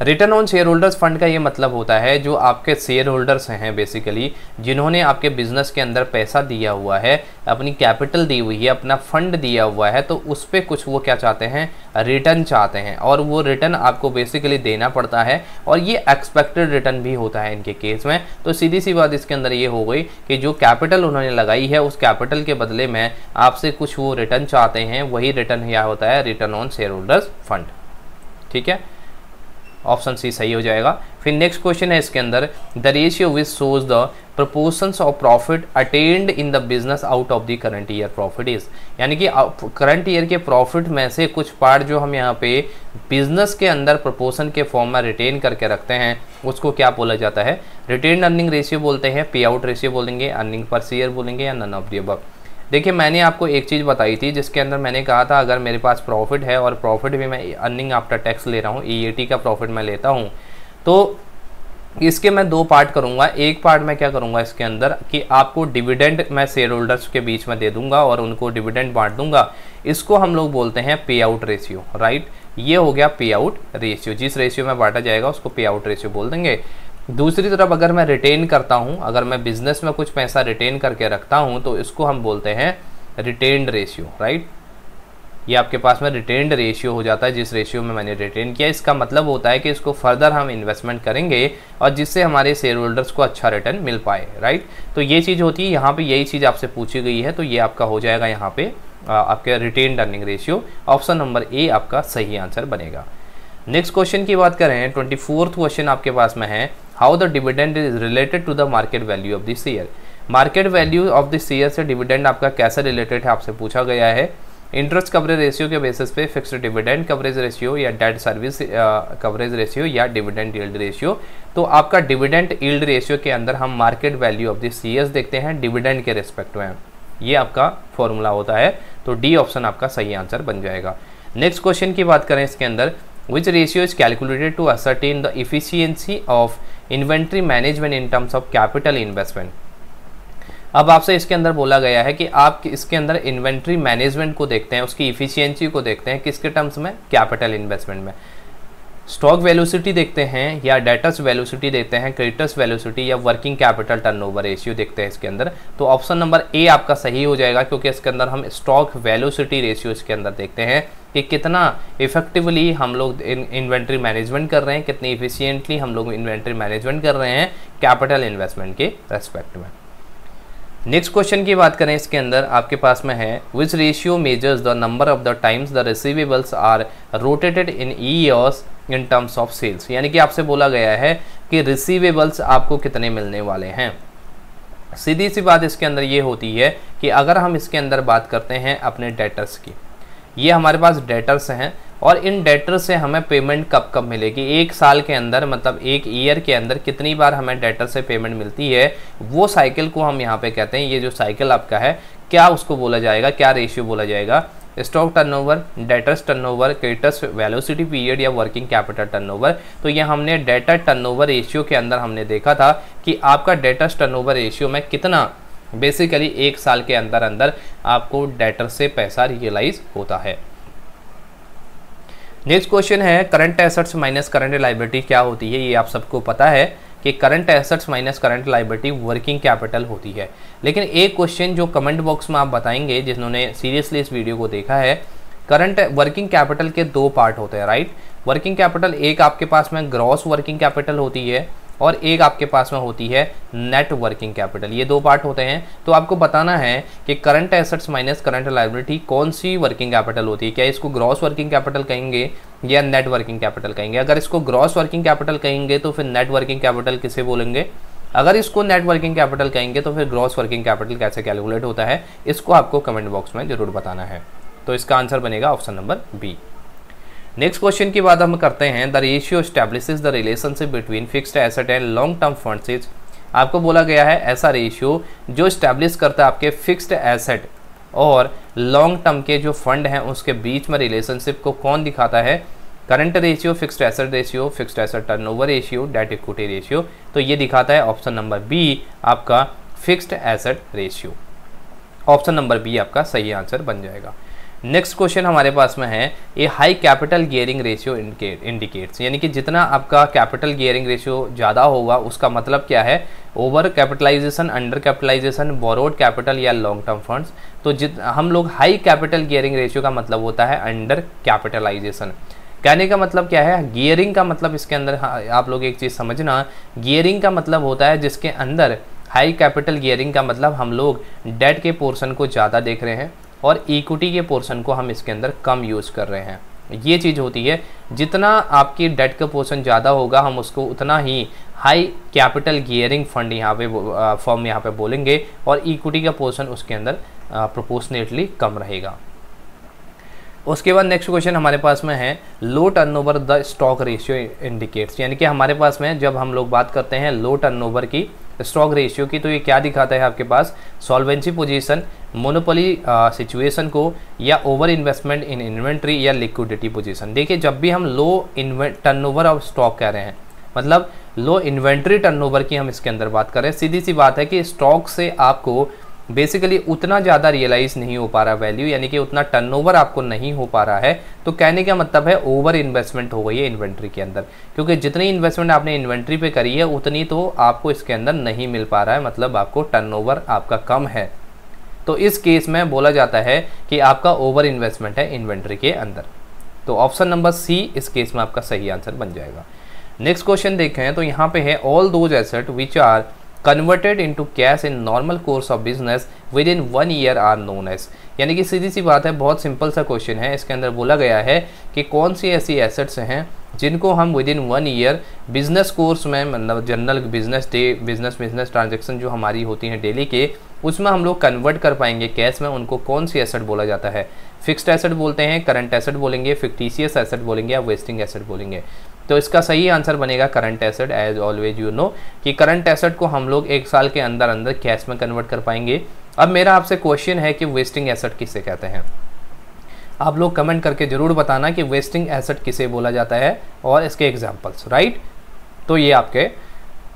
return on shareholders fund का ये मतलब होता है जो आपके शेयर होल्डर्स हैं बेसिकली जिन्होंने आपके बिज़नेस के अंदर पैसा दिया हुआ है, अपनी कैपिटल दी हुई है, अपना फंड दिया हुआ है तो उस पर कुछ वो क्या चाहते हैं? रिटर्न चाहते हैं। और वो रिटर्न आपको बेसिकली देना पड़ता है और ये एक्सपेक्टेड रिटर्न भी होता है इनके केस में। तो सीधी सी बात इसके अंदर ये हो गई कि जो कैपिटल उन्होंने लगाई है, उस कैपिटल के बदले में आपसे कुछ वो रिटर्न चाहते हैं, वही रिटर्न क्या होता है? Return on share holders fund ठीक है? ऑप्शन सी सही हो जाएगा। फिर नेक्स्ट क्वेश्चन है इसके अंदर the ratio which shows the proportions of profit retained in the business out of the current year profit is यानी कि करंट ईयर के प्रॉफिट में से कुछ पार्ट जो हम यहाँ पे बिज़नेस के अंदर प्रपोर्सन के फॉर्म में रिटेन करके रखते हैं, उसको क्या बोला जाता है? रिटेन अर्निंग रेशियो बोलते हैं पे आउट रेशियो बोलेंगे अर्निंग पर सीयर बोलेंगे या नन ऑफ़ दी अब देखिए, मैंने आपको एक चीज़ बताई थी, जिसके अंदर मैंने कहा था, अगर मेरे पास प्रॉफिट है और प्रॉफिट भी मैं अर्निंग आफ्टर टैक्स ले रहा हूँ ई का प्रॉफिट मैं लेता हूँ तो इसके मैं दो पार्ट करूँगा। एक पार्ट मैं क्या करूँगा इसके अंदर कि आपको डिविडेंड मैं शेयर होल्डर्स के बीच में दे दूँगा और उनको डिविडेंड बांट दूँगा। इसको हम लोग बोलते हैं पे आउट रेशियो राइट ये हो गया पे आउट रेशियो जिस रेशियो में बांटा जाएगा, उसको पे आउट रेशियो बोल देंगे। दूसरी तरफ़ अगर मैं रिटेन करता हूँ, अगर मैं बिज़नेस में कुछ पैसा रिटेन करके रखता हूँ तो इसको हम बोलते हैं रिटेन्ड रेशियो राइट ये आपके पास में रिटेन्ड रेशियो हो जाता है, जिस रेशियो में मैंने रिटेन किया, इसका मतलब होता है कि इसको फर्दर हम इन्वेस्टमेंट करेंगे और जिससे हमारे शेयर होल्डर्स को अच्छा रिटर्न मिल पाए राइट तो ये चीज़ होती है, यहाँ पे यही चीज़ आपसे पूछी गई है तो ये आपका हो जाएगा यहाँ पे आपके retain earning ratio option number A आपका सही आंसर बनेगा। नेक्स्ट क्वेश्चन की बात करें ट्वेंटी क्वेश्चन आपके पास में है how the dividend is related to the market value of this share market value of this share से डिविडेंड आपका कैसे रिलेटेड है आपसे पूछा गया है। इंटरेस्ट कवरेज रेशियो के बेसिस पे फिक्स्ड डिविडेंड कवरेज रेशियो या डेट सर्विस कवरेज रेशियो या डिविडेंड यील्ड रेशियो तो आपका डिविडेंड यील्ड रेशियो के अंदर हम market value of this CS देखते हैं डिविडेंड के रिस्पेक्ट में। ये आपका फॉर्मूला होता है तो डी ऑप्शन आपका सही आंसर बन जाएगा। नेक्स्ट क्वेश्चन की बात करें इसके अंदर which ratio is calculated to ascertain the efficiency of inventory management in terms of capital investment अब आपसे इसके अंदर बोला गया है कि आप इसके अंदर इन्वेंट्री मैनेजमेंट को देखते हैं, उसकी इफिशियंसी को देखते हैं, किसके टर्म्स में? कैपिटल इन्वेस्टमेंट में। स्टॉक वेलोसिटी देखते हैं या डेटस वेलोसिटी देखते हैं क्रेडिटर्स वेलोसिटी या वर्किंग कैपिटल टर्नओवर रेशियो देखते हैं इसके अंदर तो ऑप्शन नंबर ए आपका सही हो जाएगा क्योंकि इसके अंदर हम स्टॉक वेलोसिटी रेशियो इसके अंदर देखते हैं। कि कितना इफेक्टिवली हम लोग इन्वेंट्री मैनेजमेंट कर रहे हैं, कितनी इफिशियंटली हम लोग इन्वेंट्री मैनेजमेंट कर रहे हैं कैपिटल इन्वेस्टमेंट के रेस्पेक्ट में। नेक्स्ट क्वेश्चन की बात करें इसके अंदर, आपके पास में है which ratio measures the number of the times the receivables are rotated in years in terms of sales यानी कि आपसे बोला गया है कि रिसीवेबल्स आपको कितने मिलने वाले हैं। सीधी सी बात इसके अंदर ये होती है कि अगर हम इसके अंदर बात करते हैं अपने डेटर्स की ये हमारे पास डेटर्स हैं और इन डेटर से हमें पेमेंट कब कब मिलेगी? एक साल के अंदर मतलब एक ईयर के अंदर कितनी बार हमें डेटर से पेमेंट मिलती है? वो साइकिल को हम यहाँ पे कहते हैं, ये जो साइकिल आपका है, क्या उसको बोला जाएगा? क्या रेशियो बोला जाएगा? Stock turnover debtors turnover creditors velocity period या वर्किंग कैपिटल टर्नओवर तो ये हमने डेटर टर्नओवर रेशियो के अंदर हमने देखा था कि आपका डेटर्स टर्नओवर रेशियो में कितना बेसिकली एक साल के अंदर अंदर आपको डेटर से पैसा रियलाइज़ होता है। नेक्स्ट क्वेश्चन है current assets minus current liability क्या होती है? ये आप सबको पता है कि current assets minus current liability working capital होती है। लेकिन एक क्वेश्चन जो कमेंट बॉक्स में आप बताएँगे, जिन्होंने सीरियसली इस वीडियो को देखा है करंट वर्किंग कैपिटल के दो पार्ट होते हैं राइट वर्किंग कैपिटल एक आपके पास में ग्रॉस वर्किंग कैपिटल होती है और एक आपके पास में होती है नेट वर्किंग कैपिटल ये दो पार्ट होते हैं। तो आपको बताना है कि current assets minus current liability कौन सी वर्किंग कैपिटल होती है? क्या इसको ग्रॉस वर्किंग कैपिटल कहेंगे या नेट वर्किंग कैपिटल कहेंगे? अगर इसको ग्रॉस वर्किंग कैपिटल कहेंगे तो फिर नेट वर्किंग कैपिटल किसे बोलेंगे? अगर इसको नेट वर्किंग कैपिटल कहेंगे तो फिर ग्रॉस वर्किंग कैपिटल कैसे कैलकुलेट होता है? इसको आपको कमेंट बॉक्स में ज़रूर बताना है। तो इसका आंसर बनेगा option number B next question की बात हम करते हैं। The ratio establish the relationship between fixed asset and long term fund आपको बोला गया है ऐसा रेशियो जो स्टैब्लिश करता है आपके फिक्स्ड एसेट और लॉन्ग टर्म के जो फंड हैं, उसके बीच में रिलेशनशिप को कौन दिखाता है? Current ratio fixed asset ratio fixed asset turnover ratio debt equity ratio तो ये दिखाता है ऑप्शन नंबर बी आपका fixed asset ratio option number B आपका सही आंसर बन जाएगा। नेक्स्ट क्वेश्चन हमारे पास में है a high capital gearing ratio indicates यानी कि जितना आपका कैपिटल गियरिंग रेशियो ज़्यादा होगा उसका मतलब क्या है? Over capitalisation under capitalisation borrowed capital या लॉन्ग टर्म फंड्स तो जित हम लोग हाई कैपिटल गियरिंग रेशियो का मतलब होता है अंडर कैपिटलाइजेशन कहने का मतलब क्या है? गियरिंग का मतलब इसके अंदर हाँ, आप लोग एक चीज़ समझना गियरिंग का मतलब होता है जिसके अंदर हाई कैपिटल गियरिंग का मतलब हम लोग डेट के पोर्शन को ज़्यादा देख रहे हैं और इक्विटी के पोर्शन को हम इसके अंदर कम यूज़ कर रहे हैं। ये चीज़ होती है, जितना आपकी डेट का पोर्शन ज़्यादा होगा, हम उसको उतना ही हाई कैपिटल गियरिंग फंड यहाँ पे फॉर्म यहाँ पे बोलेंगे और इक्विटी का पोर्शन उसके अंदर प्रोपोर्शनेटली कम रहेगा। उसके बाद नेक्स्ट क्वेश्चन हमारे पास में है low turnover the stock ratio indicates यानी कि हमारे पास में जब हम लोग बात करते हैं लो टर्नओवर की स्टॉक रेशियो की तो ये क्या दिखाता है आपके पास? सॉल्वेंसी पोजीशन मोनोपोली सिचुएशन को, या ओवर इन्वेस्टमेंट इन इन्वेंट्री या लिक्विडिटी पोजीशन देखिए, जब भी हम लो टर्नओवर ऑफ़ स्टॉक कह रहे हैं मतलब लो इन्वेंट्री टर्नओवर की हम इसके अंदर बात करें सीधी सी बात है कि स्टॉक से आपको बेसिकली उतना ज़्यादा रियलाइज़ नहीं हो पा रहा वैल्यू यानी कि उतना टर्नओवर आपको नहीं हो पा रहा है तो कहने का मतलब है ओवर इन्वेस्टमेंट हो गई है इन्वेंट्री के अंदर। क्योंकि जितनी इन्वेस्टमेंट आपने इन्वेंट्री पे करी है, उतनी तो आपको इसके अंदर नहीं मिल पा रहा है मतलब आपको टर्नओवर आपका कम है। तो इस केस में बोला जाता है कि आपका ओवर इन्वेस्टमेंट है इन्वेंट्री के अंदर। तो ऑप्शन नंबर सी इस केस में आपका सही आंसर बन जाएगा। नेक्स्ट क्वेश्चन देखें तो यहाँ पे है all those asset which are converted into cash in normal course of business within one year are known as यानी कि सीधी सी बात है, बहुत सिंपल सा क्वेश्चन है। इसके अंदर बोला गया है कि कौन सी ऐसी एसेट्स हैं जिनको हम within one year business course में मतलब general business day business business transaction जो हमारी होती हैं डेली के, उसमें हम लोग कन्वर्ट कर पाएँगे कैश में। उनको कौन सी एसेट बोला जाता है? फिक्स्ड एसेट बोलते हैं करंट एसेट बोलेंगे फिक्टिशियस एसेट बोलेंगे या वेस्टिंग एसेट बोलेंगे। तो इसका सही आंसर बनेगा current asset as always you know कि करंट एसेट को हम लोग एक साल के अंदर अंदर कैश में कन्वर्ट कर पाएँगे। अब मेरा आपसे क्वेश्चन है कि वेस्टिंग एसेट किसे कहते हैं। आप लोग कमेंट करके ज़रूर बताना कि वेस्टिंग एसेट किसे बोला जाता है और इसके एग्जाम्पल्स राइट तो ये आपके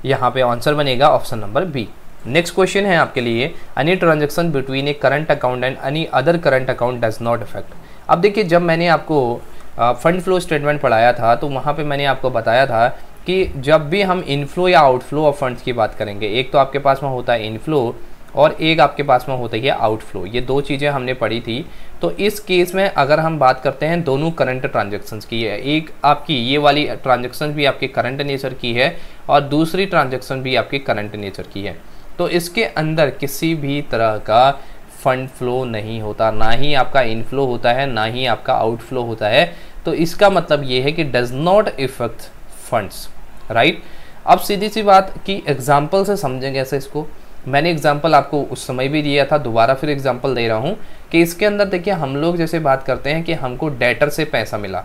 यहाँ पे आंसर बनेगा option number B next question है आपके लिए। Any transaction between a current account and any other current account does not affect अब देखिए, जब मैंने आपको फंड फ्लो स्टेटमेंट पढ़ाया था तो वहाँ पे मैंने आपको बताया था कि जब भी हम इनफ्लो या आउटफ्लो ऑफ़ फंड्स की बात करेंगे, एक तो आपके पास में होता है इनफ्लो और एक आपके पास में होता है आउटफ्लो ये दो चीज़ें हमने पढ़ी थी। तो इस केस में अगर हम बात करते हैं दोनों करंट ट्रांजेक्शन्स की है एक आपकी ये वाली ट्रांजेक्शन भी आपके करंट नेचर की है और दूसरी ट्रांजेक्शन भी आपकी करंट नेचर की है। तो इसके अंदर किसी भी तरह का फंड फ्लो नहीं होता, ना ही आपका इनफ्लो होता है, ना ही आपका आउटफ्लो होता है। तो इसका मतलब ये है कि does not affect funds right अब सीधी सी बात कि एग्ज़ाम्पल से समझेंगे ऐसे इसको। मैंने एग्ज़ाम्पल आपको उस समय भी दिया था, दोबारा फिर एग्ज़ाम्पल दे रहा हूँ कि इसके अंदर देखिए, हम लोग जैसे बात करते हैं कि हमको डेटर से पैसा मिला।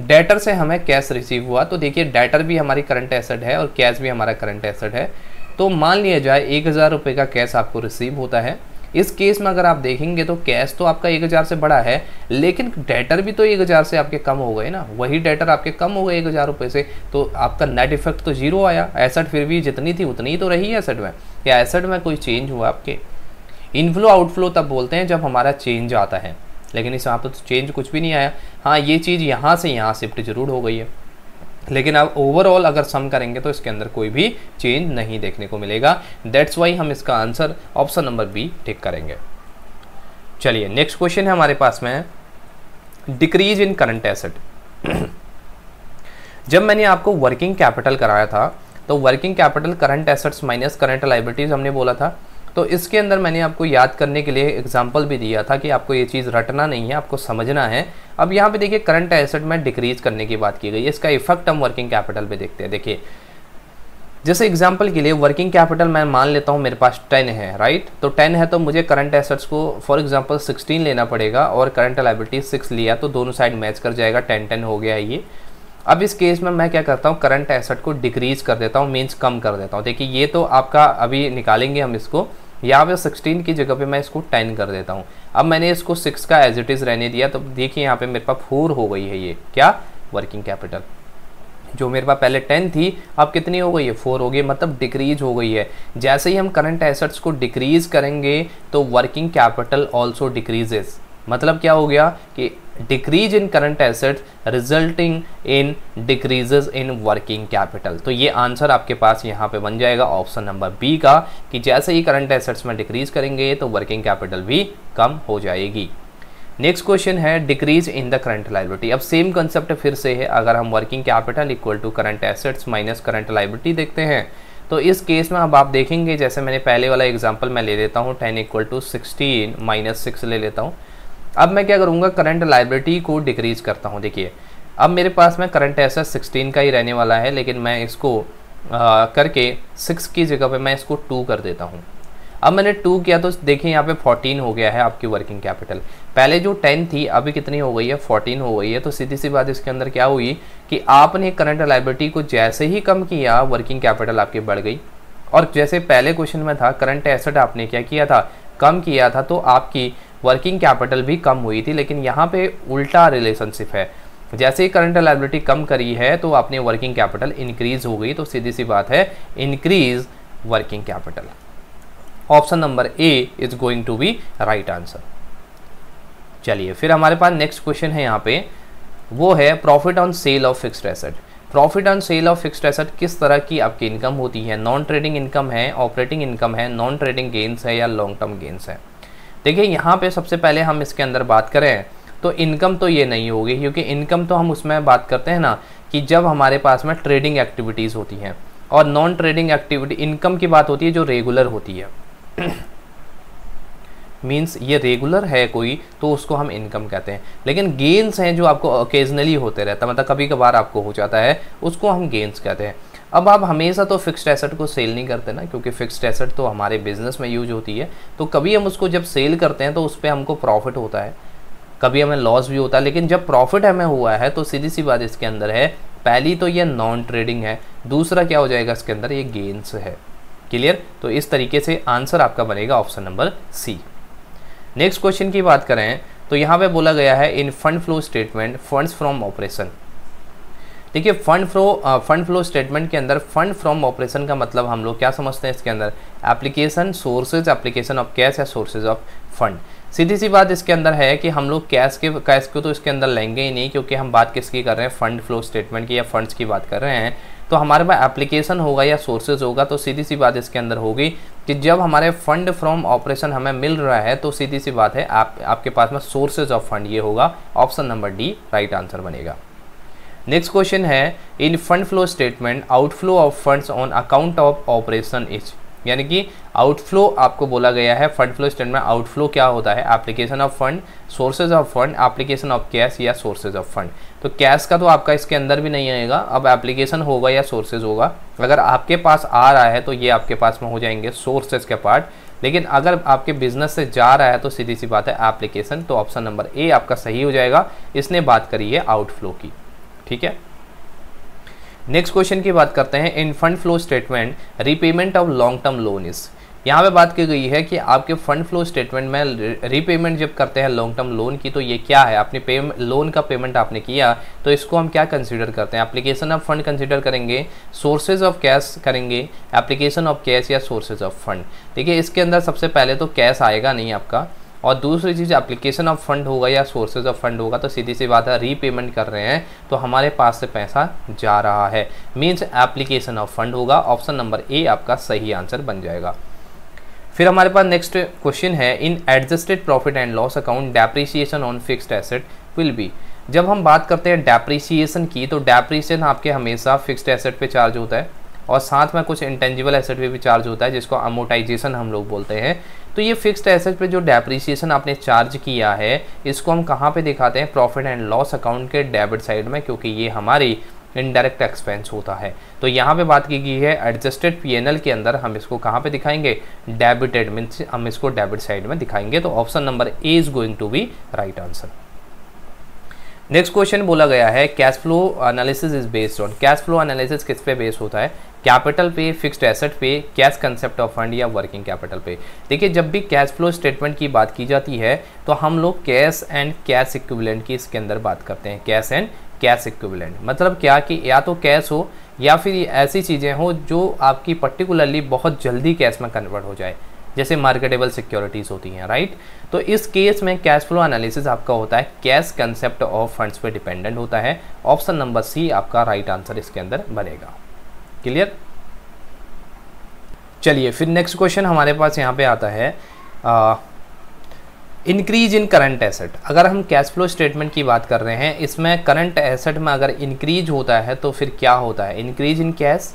डेटर से हमें कैश रिसीव हुआ तो देखिए डेटर भी हमारी करंट एसेट है और कैश भी हमारा करंट एसेट है। तो मान लिया जाए एक हज़ार रुपये का कैश आपको रिसीव होता है। इस केस में अगर आप देखेंगे तो कैश तो आपका एक हज़ार से बड़ा है, लेकिन डेटर भी तो एक हज़ार से आपके कम हो गए ना। वही डेटर आपके कम हो गए एक हज़ार रुपये से तो आपका नेट इफ़ेक्ट तो ज़ीरो आया। एसेट फिर भी जितनी थी उतनी ही तो रही एसेट में। या एसेट में कोई चेंज हुआ आपके? इनफ्लो आउटफ्लो तब बोलते हैं जब हमारा चेंज आता है। लेकिन इस यहाँ पर तो चेंज कुछ भी नहीं आया। हाँ ये चीज़ यहाँ से यहाँ शिफ्ट ज़रूर हो गई है। लेकिन अब ओवरऑल अगर सम करेंगे तो इसके अंदर कोई भी चेंज नहीं देखने को मिलेगा। दैट्स वाई हम इसका answer option number B tick करेंगे। चलिए नेक्स्ट क्वेश्चन है हमारे पास में। डिक्रीज इन करंट एसेट जब मैंने आपको वर्किंग कैपिटल कराया था तो working capital current assets minus current liabilities हमने बोला था। तो इसके अंदर मैंने आपको याद करने के लिए एग्ज़ाम्पल भी दिया था कि आपको ये चीज़ रटना नहीं है, आपको समझना है। अब यहाँ पे देखिए करंट एसेट में डिक्रीज करने की बात की गई इसका इफ़ेक्ट हम वर्किंग कैपिटल पे देखते हैं। देखिए, जैसे एग्ज़ाम्पल के लिए वर्किंग कैपिटल मैं मान लेता हूँ, मेरे पास टेन है राइट तो टेन है तो मुझे करंट एसेट्स को फॉर एग्ज़ाम्पल सिक्सटीन लेना पड़ेगा और करंट लाइबिलिटी सिक्स लिया तो दोनों साइड मैच कर जाएगा। टेन टेन हो गया ये। अब इस केस में मैं क्या करता हूँ करंट एसेट को डिक्रीज कर देता हूँ मीन्स कम कर देता हूँ। देखिए, ये तो आपका अभी निकालेंगे हम इसको। यहाँ पे 16 की जगह पे मैं इसको 10 कर देता हूँ। अब मैंने इसको 6 का एज इट इज़ रहने दिया तो देखिए यहाँ पे मेरे पास फोर हो गई है ये। क्या? वर्किंग कैपिटल जो मेरे पास पहले टेन थी, अब कितनी हो गई है? फोर हो गई मतलब डिक्रीज हो गई है। जैसे ही हम करंट एसेट्स को डिक्रीज करेंगे तो वर्किंग कैपिटल ऑल्सो डिक्रीजेस मतलब क्या हो गया कि decrease in current asset resulting in decreases in working capital तो ये आंसर आपके पास यहाँ पे बन जाएगा ऑप्शन नंबर बी का कि जैसे ही करंट एसेट्स में डिक्रीज करेंगे तो वर्किंग कैपिटल भी कम हो जाएगी। नेक्स्ट क्वेश्चन है decrease in the current liability अब सेम कंसेप्ट फिर से है, अगर हम working capital equal to current assets minus current liability देखते हैं तो इस केस में अब आप देखेंगे, जैसे मैंने पहले वाला एग्जांपल मैं ले लेता हूँ ten equal to sixteen minus six ले लेता हूँ अब मैं क्या करूँगा करंट लाइबिलिटी को डिक्रीज करता हूँ। देखिए अब मेरे पास में करंट एसेट सिक्सटीन का ही रहने वाला है लेकिन मैं इसको आ, करके सिक्स की जगह पे मैं इसको टू कर देता हूँ। अब मैंने टू किया तो देखिए यहाँ पे फोर्टीन हो गया है आपकी वर्किंग कैपिटल पहले जो टेन थी अभी कितनी हो गई है? फोर्टीन हो गई है। तो सीधी सी बात इसके अंदर क्या हुई कि आपने करंट लाइबिलिटी को जैसे ही कम किया वर्किंग कैपिटल आपकी बढ़ गई। और जैसे पहले क्वेश्चन में था करंट एसेट आपने क्या किया था? कम किया था तो आपकी वर्किंग कैपिटल भी कम हुई थी, लेकिन यहाँ पे उल्टा रिलेशनशिप है। जैसे ही करंट लाइबिलिटी कम करी है तो आपने वर्किंग कैपिटल इंक्रीज हो गई तो सीधी सी बात है increase working capital option number A is going to be right answer चलिए, फिर हमारे पास नेक्स्ट क्वेश्चन है यहाँ पे। वो है profit on sale of fixed asset profit on sale of fixed asset किस तरह की आपकी इनकम होती है? नॉन ट्रेडिंग इनकम है ऑपरेटिंग इनकम है नॉन ट्रेडिंग गेंस है या लॉन्ग टर्म गेंस है? देखिए, यहाँ पे सबसे पहले हम इसके अंदर बात करें तो इनकम तो ये नहीं होगी, क्योंकि इनकम तो हम उसमें बात करते हैं ना, कि जब हमारे पास में ट्रेडिंग एक्टिविटीज़ होती हैं, और नॉन ट्रेडिंग एक्टिविटी इनकम की बात होती है जो रेगुलर होती है। मीन्स ये रेगुलर है कोई तो उसको हम इनकम कहते हैं। लेकिन गेंस हैं जो आपको ओकेजनली होते रहता मतलब कभी कभार आपको हो जाता है, उसको हम गेंस कहते हैं। अब आप हमेशा तो फिक्स्ड एसेट को सेल नहीं करते ना, क्योंकि फिक्स्ड एसेट तो हमारे बिज़नेस में यूज़ होती है। तो कभी हम उसको जब सेल करते हैं तो उस पर हमको प्रॉफिट होता है। कभी हमें लॉस भी होता है, लेकिन जब प्रॉफिट हमें हुआ है तो सीधी सी बात इसके अंदर है, पहली तो ये नॉन ट्रेडिंग है, दूसरा क्या हो जाएगा इसके अंदर? ये गेंस है। क्लियर तो इस तरीके से आंसर आपका बनेगा option number C next question की बात करें तो यहाँ पे बोला गया है in fund flow statement funds from operation देखिए fund flow fund flow statement के अंदर फंड फ्रॉम ऑपरेशन का मतलब हम लोग क्या समझते हैं इसके अंदर? Application sources application of cash या सोर्सेज ऑफ़ फंड सीधी सी बात इसके अंदर है कि हम लोग कैश के कैश को तो इसके अंदर लेंगे ही नहीं क्योंकि हम बात किसकी कर रहे हैं? फंड फ्लो स्टेटमेंट की या फंड्स की बात कर रहे हैं। तो हमारे पास एप्लीकेशन होगा या सोर्सेज होगा तो सीधी सी बात इसके अंदर होगी कि जब हमारे फंड फ्रॉम ऑपरेशन हमें मिल रहा है तो सीधी सी बात है आप, आपके पास में सोर्सेज ऑफ़ फंड ये होगा। Option number D right answer बनेगा। नेक्स्ट क्वेश्चन है in fund flow statement outflow of funds on account of operation is यानी कि आउटफ्लो आपको बोला गया है फंड फ्लो स्टेटमेंट आउटफ्लो क्या होता है? Application of fund sources of fund application of cash या सोर्सेज ऑफ़ फंड तो कैश का तो आपका इसके अंदर भी नहीं आएगा, अब एप्लीकेशन होगा या सोर्सेज होगा। अगर आपके पास आ रहा है तो ये आपके पास में हो जाएँगे सोर्सेज के पार्ट लेकिन अगर आपके बिज़नेस से जा रहा है तो सीधी सी बात है एप्लीकेशन तो ऑप्शन नंबर ए आपका सही हो जाएगा। इसने बात करी है आउटफ्लो की। ठीक है? नेक्स्ट क्वेश्चन की बात करते हैं in fund flow statement repayment of long term loan is यहाँ पे बात की गई है कि आपके फंड फ्लो स्टेटमेंट में रीपेमेंट जब करते हैं लॉन्ग टर्म लोन की तो ये क्या है? अपने पेमेंट लोन का पेमेंट आपने किया तो इसको हम क्या कंसीडर करते हैं? एप्लीकेशन ऑफ़ फंड कंसीडर करेंगे सोर्सेज ऑफ़ कैश करेंगे एप्लीकेशन ऑफ़ कैश या सोर्सेज ऑफ़ फंड देखिए, इसके अंदर सबसे पहले तो कैश आएगा नहीं आपका और दूसरी चीज़ एप्लीकेशन ऑफ़ फंड होगा या सोर्सेज ऑफ़ फंड होगा तो सीधी सी बात है रीपेमेंट कर रहे हैं तो हमारे पास से पैसा जा रहा है। मीन्स एप्लीकेशन ऑफ़ फंड होगा ऑप्शन नंबर ए आपका सही आंसर बन जाएगा। फिर हमारे पास नेक्स्ट क्वेश्चन है in adjusted profit and loss account depreciation on fixed asset will be जब हम बात करते हैं डेप्रीसिएशन की तो डेप्रीसिएशन आपके हमेशा फिक्स्ड एसेट पे चार्ज होता है। और साथ में कुछ इंटेंजिबल एसेट पे भी चार्ज होता है, जिसको अमोटाइजेशन हम लोग बोलते हैं। तो ये फिक्स्ड एसेट पे जो डेप्रिसिएशन आपने चार्ज किया है, इसको हम कहाँ पे दिखाते हैं? प्रॉफिट एंड लॉस अकाउंट के डेबिट साइड में, क्योंकि ये हमारी इनडायरेक्ट एक्सपेंस होता है। तो यहाँ पे बात की गई है एडजस्टेड पीएनएल के अंदर हम इसको कहाँ पे दिखाएँगे? डेबिटेड मीन्स हम इसको डेबिट साइड में दिखाएँगे। तो option number A is going to be right answer next question बोला गया है cash flow analysis is based on cash flow analysis किस पे बेस होता है? कैपिटल पे फिक्स्ड एसेट पे कैश कंसेप्ट ऑफ़ फंड या वर्किंग कैपिटल पे. देखिए, जब भी कैश फ्लो स्टेटमेंट की बात की जाती है तो हम लोग कैश एंड कैश इक्विवेलेंट की इसके अंदर बात करते हैं. कैश एंड कैश इक्विवेलेंट मतलब क्या कि या तो कैश हो, या फिर ऐसी चीज़ें हो जो आपकी पर्टिकुलरली बहुत जल्दी कैश में कन्वर्ट हो जाए. जैसे मार्केटेबल सिक्योरिटीज़ होती हैं राइट तो इस केस में कैश फ्लो एनालिसिस आपका होता है कैश कंसेप्ट ऑफ़ फंड्स पे डिपेंडेंट होता है। ऑप्शन नंबर सी आपका राइट right आंसर इसके अंदर बनेगा। क्लियर चलिए, फिर नेक्स्ट क्वेश्चन हमारे पास यहाँ पे आता है इंक्रीज इन करंट एसेट अगर हम कैश फ्लो स्टेटमेंट की बात कर रहे हैं, इसमें करंट एसेट में अगर इंक्रीज होता है तो फिर क्या होता है? Increase in cash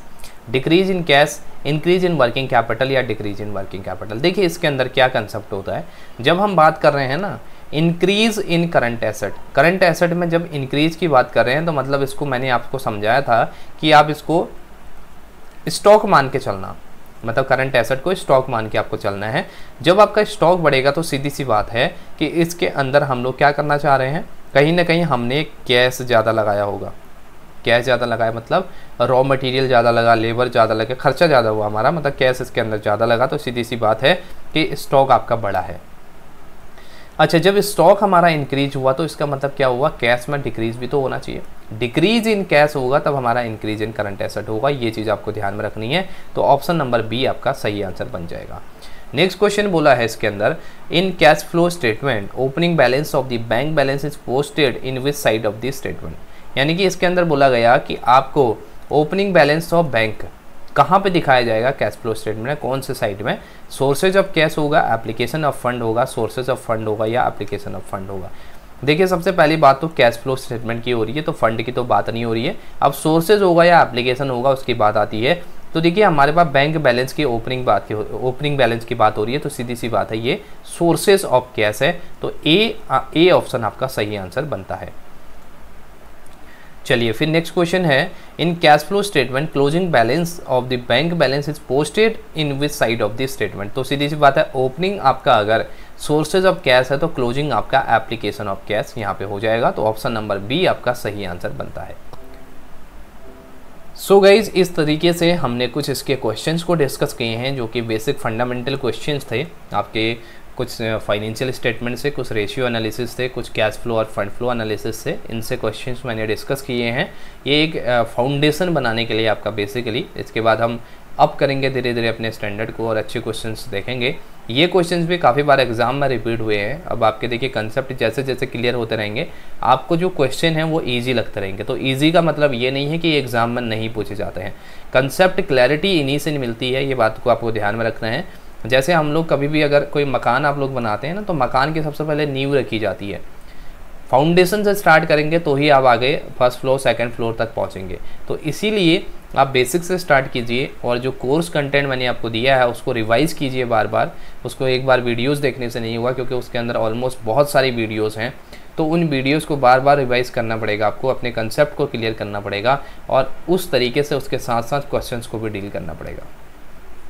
decrease in cash increase in working capital या डिक्रीज इन वर्किंग कैपिटल देखिए इसके अंदर क्या कंसेप्ट होता है। जब हम बात कर रहे हैं ना increase in current asset current asset में जब इंक्रीज की बात कर रहे हैं तो मतलब इसको मैंने आपको समझाया था कि आप इसको स्टॉक मान के चलना। मतलब करंट एसेट को स्टॉक मान के आपको चलना है। जब आपका स्टॉक बढ़ेगा तो सीधी सी बात है कि इसके अंदर हम लोग क्या करना चाह रहे हैं। कहीं ना कहीं हमने कैश ज़्यादा लगाया होगा। कैश ज़्यादा लगाया मतलब रॉ मटेरियल ज़्यादा लगा लेबर ज़्यादा लगा, खर्चा ज़्यादा हुआ हमारा मतलब कैश इसके अंदर ज़्यादा लगा तो सीधी सी बात है कि स्टॉक आपका बड़ा है। अच्छा जब स्टॉक हमारा इंक्रीज हुआ तो इसका मतलब क्या हुआ? कैश में डिक्रीज भी तो होना चाहिए। डिक्रीज इन कैश होगा, तब हमारा इंक्रीज इन करंट एसेट होगा, ये चीज़ आपको ध्यान में रखनी है तो ऑप्शन नंबर बी आपका सही आंसर बन जाएगा। नेक्स्ट क्वेश्चन बोला है इसके अंदर in cash flow statement opening balance of the bank balance is posted in which side of the statement यानी कि इसके अंदर बोला गया कि आपको ओपनिंग बैलेंस ऑफ़ बैंक कहाँ पे दिखाया जाएगा कैश फ्लो स्टेटमेंट कौन से साइड में? सोर्सेज ऑफ़ कैश होगा एप्लीकेशन ऑफ़ फंड होगा सोर्सेज ऑफ़ फंड होगा या एप्लीकेशन ऑफ़ फंड होगा। देखिए, सबसे पहली बात तो कैश फ्लो स्टेटमेंट की हो रही है तो फंड की तो बात नहीं हो रही है। अब सोर्सेज होगा या एप्लीकेशन होगा, उसकी बात आती है। तो देखिए, हमारे पास बैंक बैलेंस की ओपनिंग बात की ओपनिंग बैलेंस की बात हो रही है तो सीधी सी बात है, ये सोर्सेज ऑफ़ कैश है तो ए ए ऑप्शन आपका सही आंसर बनता है। चलिए फिर नेक्स्ट क्वेश्चन है in cash flow statement closing balance of the bank balance is posted in which side of the statement तो सीधी सी बात है ओपनिंग आपका अगर सोर्सेज ऑफ़ कैश है तो क्लोजिंग आपका एप्लीकेशन ऑफ़ कैश यहाँ पे हो जाएगा तो ऑप्शन नंबर बी आपका सही आंसर बनता है। सो so गाइज़ इस तरीके से हमने कुछ इसके क्वेश्चंस को डिस्कस किए हैं, जो कि बेसिक फंडामेंटल क्वेश्चंस थे, आपके कुछ फाइनेंशियल स्टेटमेंट से, कुछ रेशियो एनालिसिस से, कुछ कैश फ्लो और फंड फ्लो एनालिसिस से, इनसे क्वेश्चंस मैंने डिस्कस किए हैं। ये एक फाउंडेशन बनाने के लिए आपका बेसिकली इसके बाद हम अप करेंगे धीरे धीरे अपने स्टैंडर्ड को और अच्छे क्वेश्चन देखेंगे। ये क्वेश्चंस भी काफ़ी बार एग्ज़ाम में रिपीट हुए हैं। अब आपके देखिए कंसेप्ट जैसे जैसे क्लियर होते रहेंगे, आपको जो क्वेश्चन है वो इजी लगते रहेंगे। तो इजी का मतलब ये नहीं है कि एग्ज़ाम में नहीं पूछे जाते हैं। कंसेप्ट क्लैरिटी इन्हीं से मिलती है। ये बात को आपको ध्यान में रखना है। जैसे हम लोग कभी भी अगर कोई मकान आप लोग बनाते हैं ना तो मकान की सबसे पहले नींव रखी जाती है। फाउंडेशन से स्टार्ट करेंगे तो ही आप आगे फ़र्स्ट फ्लोर सेकंड फ्लोर तक पहुँचेंगे। तो इसीलिए आप बेसिक से स्टार्ट कीजिए और जो कोर्स कंटेंट मैंने आपको दिया है, उसको रिवाइज कीजिए बार बार उसको एक बार वीडियोस देखने से नहीं हुआ, क्योंकि उसके अंदर ऑलमोस्ट बहुत सारी वीडियोस हैं। तो उन वीडियोस को बार बार रिवाइज करना पड़ेगा आपको, अपने कंसेप्ट को क्लियर करना पड़ेगा और उस तरीके से उसके साथ साथ क्वेश्चंस को भी डील करना पड़ेगा।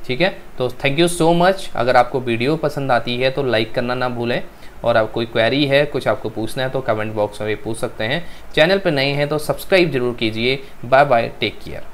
ठीक है? तो थैंक यू सो मच अगर आपको वीडियो पसंद आती है तो लाइक करना ना भूलें। और आप कोई क्वेरी है, कुछ आपको पूछना है तो कमेंट बॉक्स में भी पूछ सकते हैं। चैनल पर नए हैं तो सब्सक्राइब ज़रूर कीजिए। Bye bye take care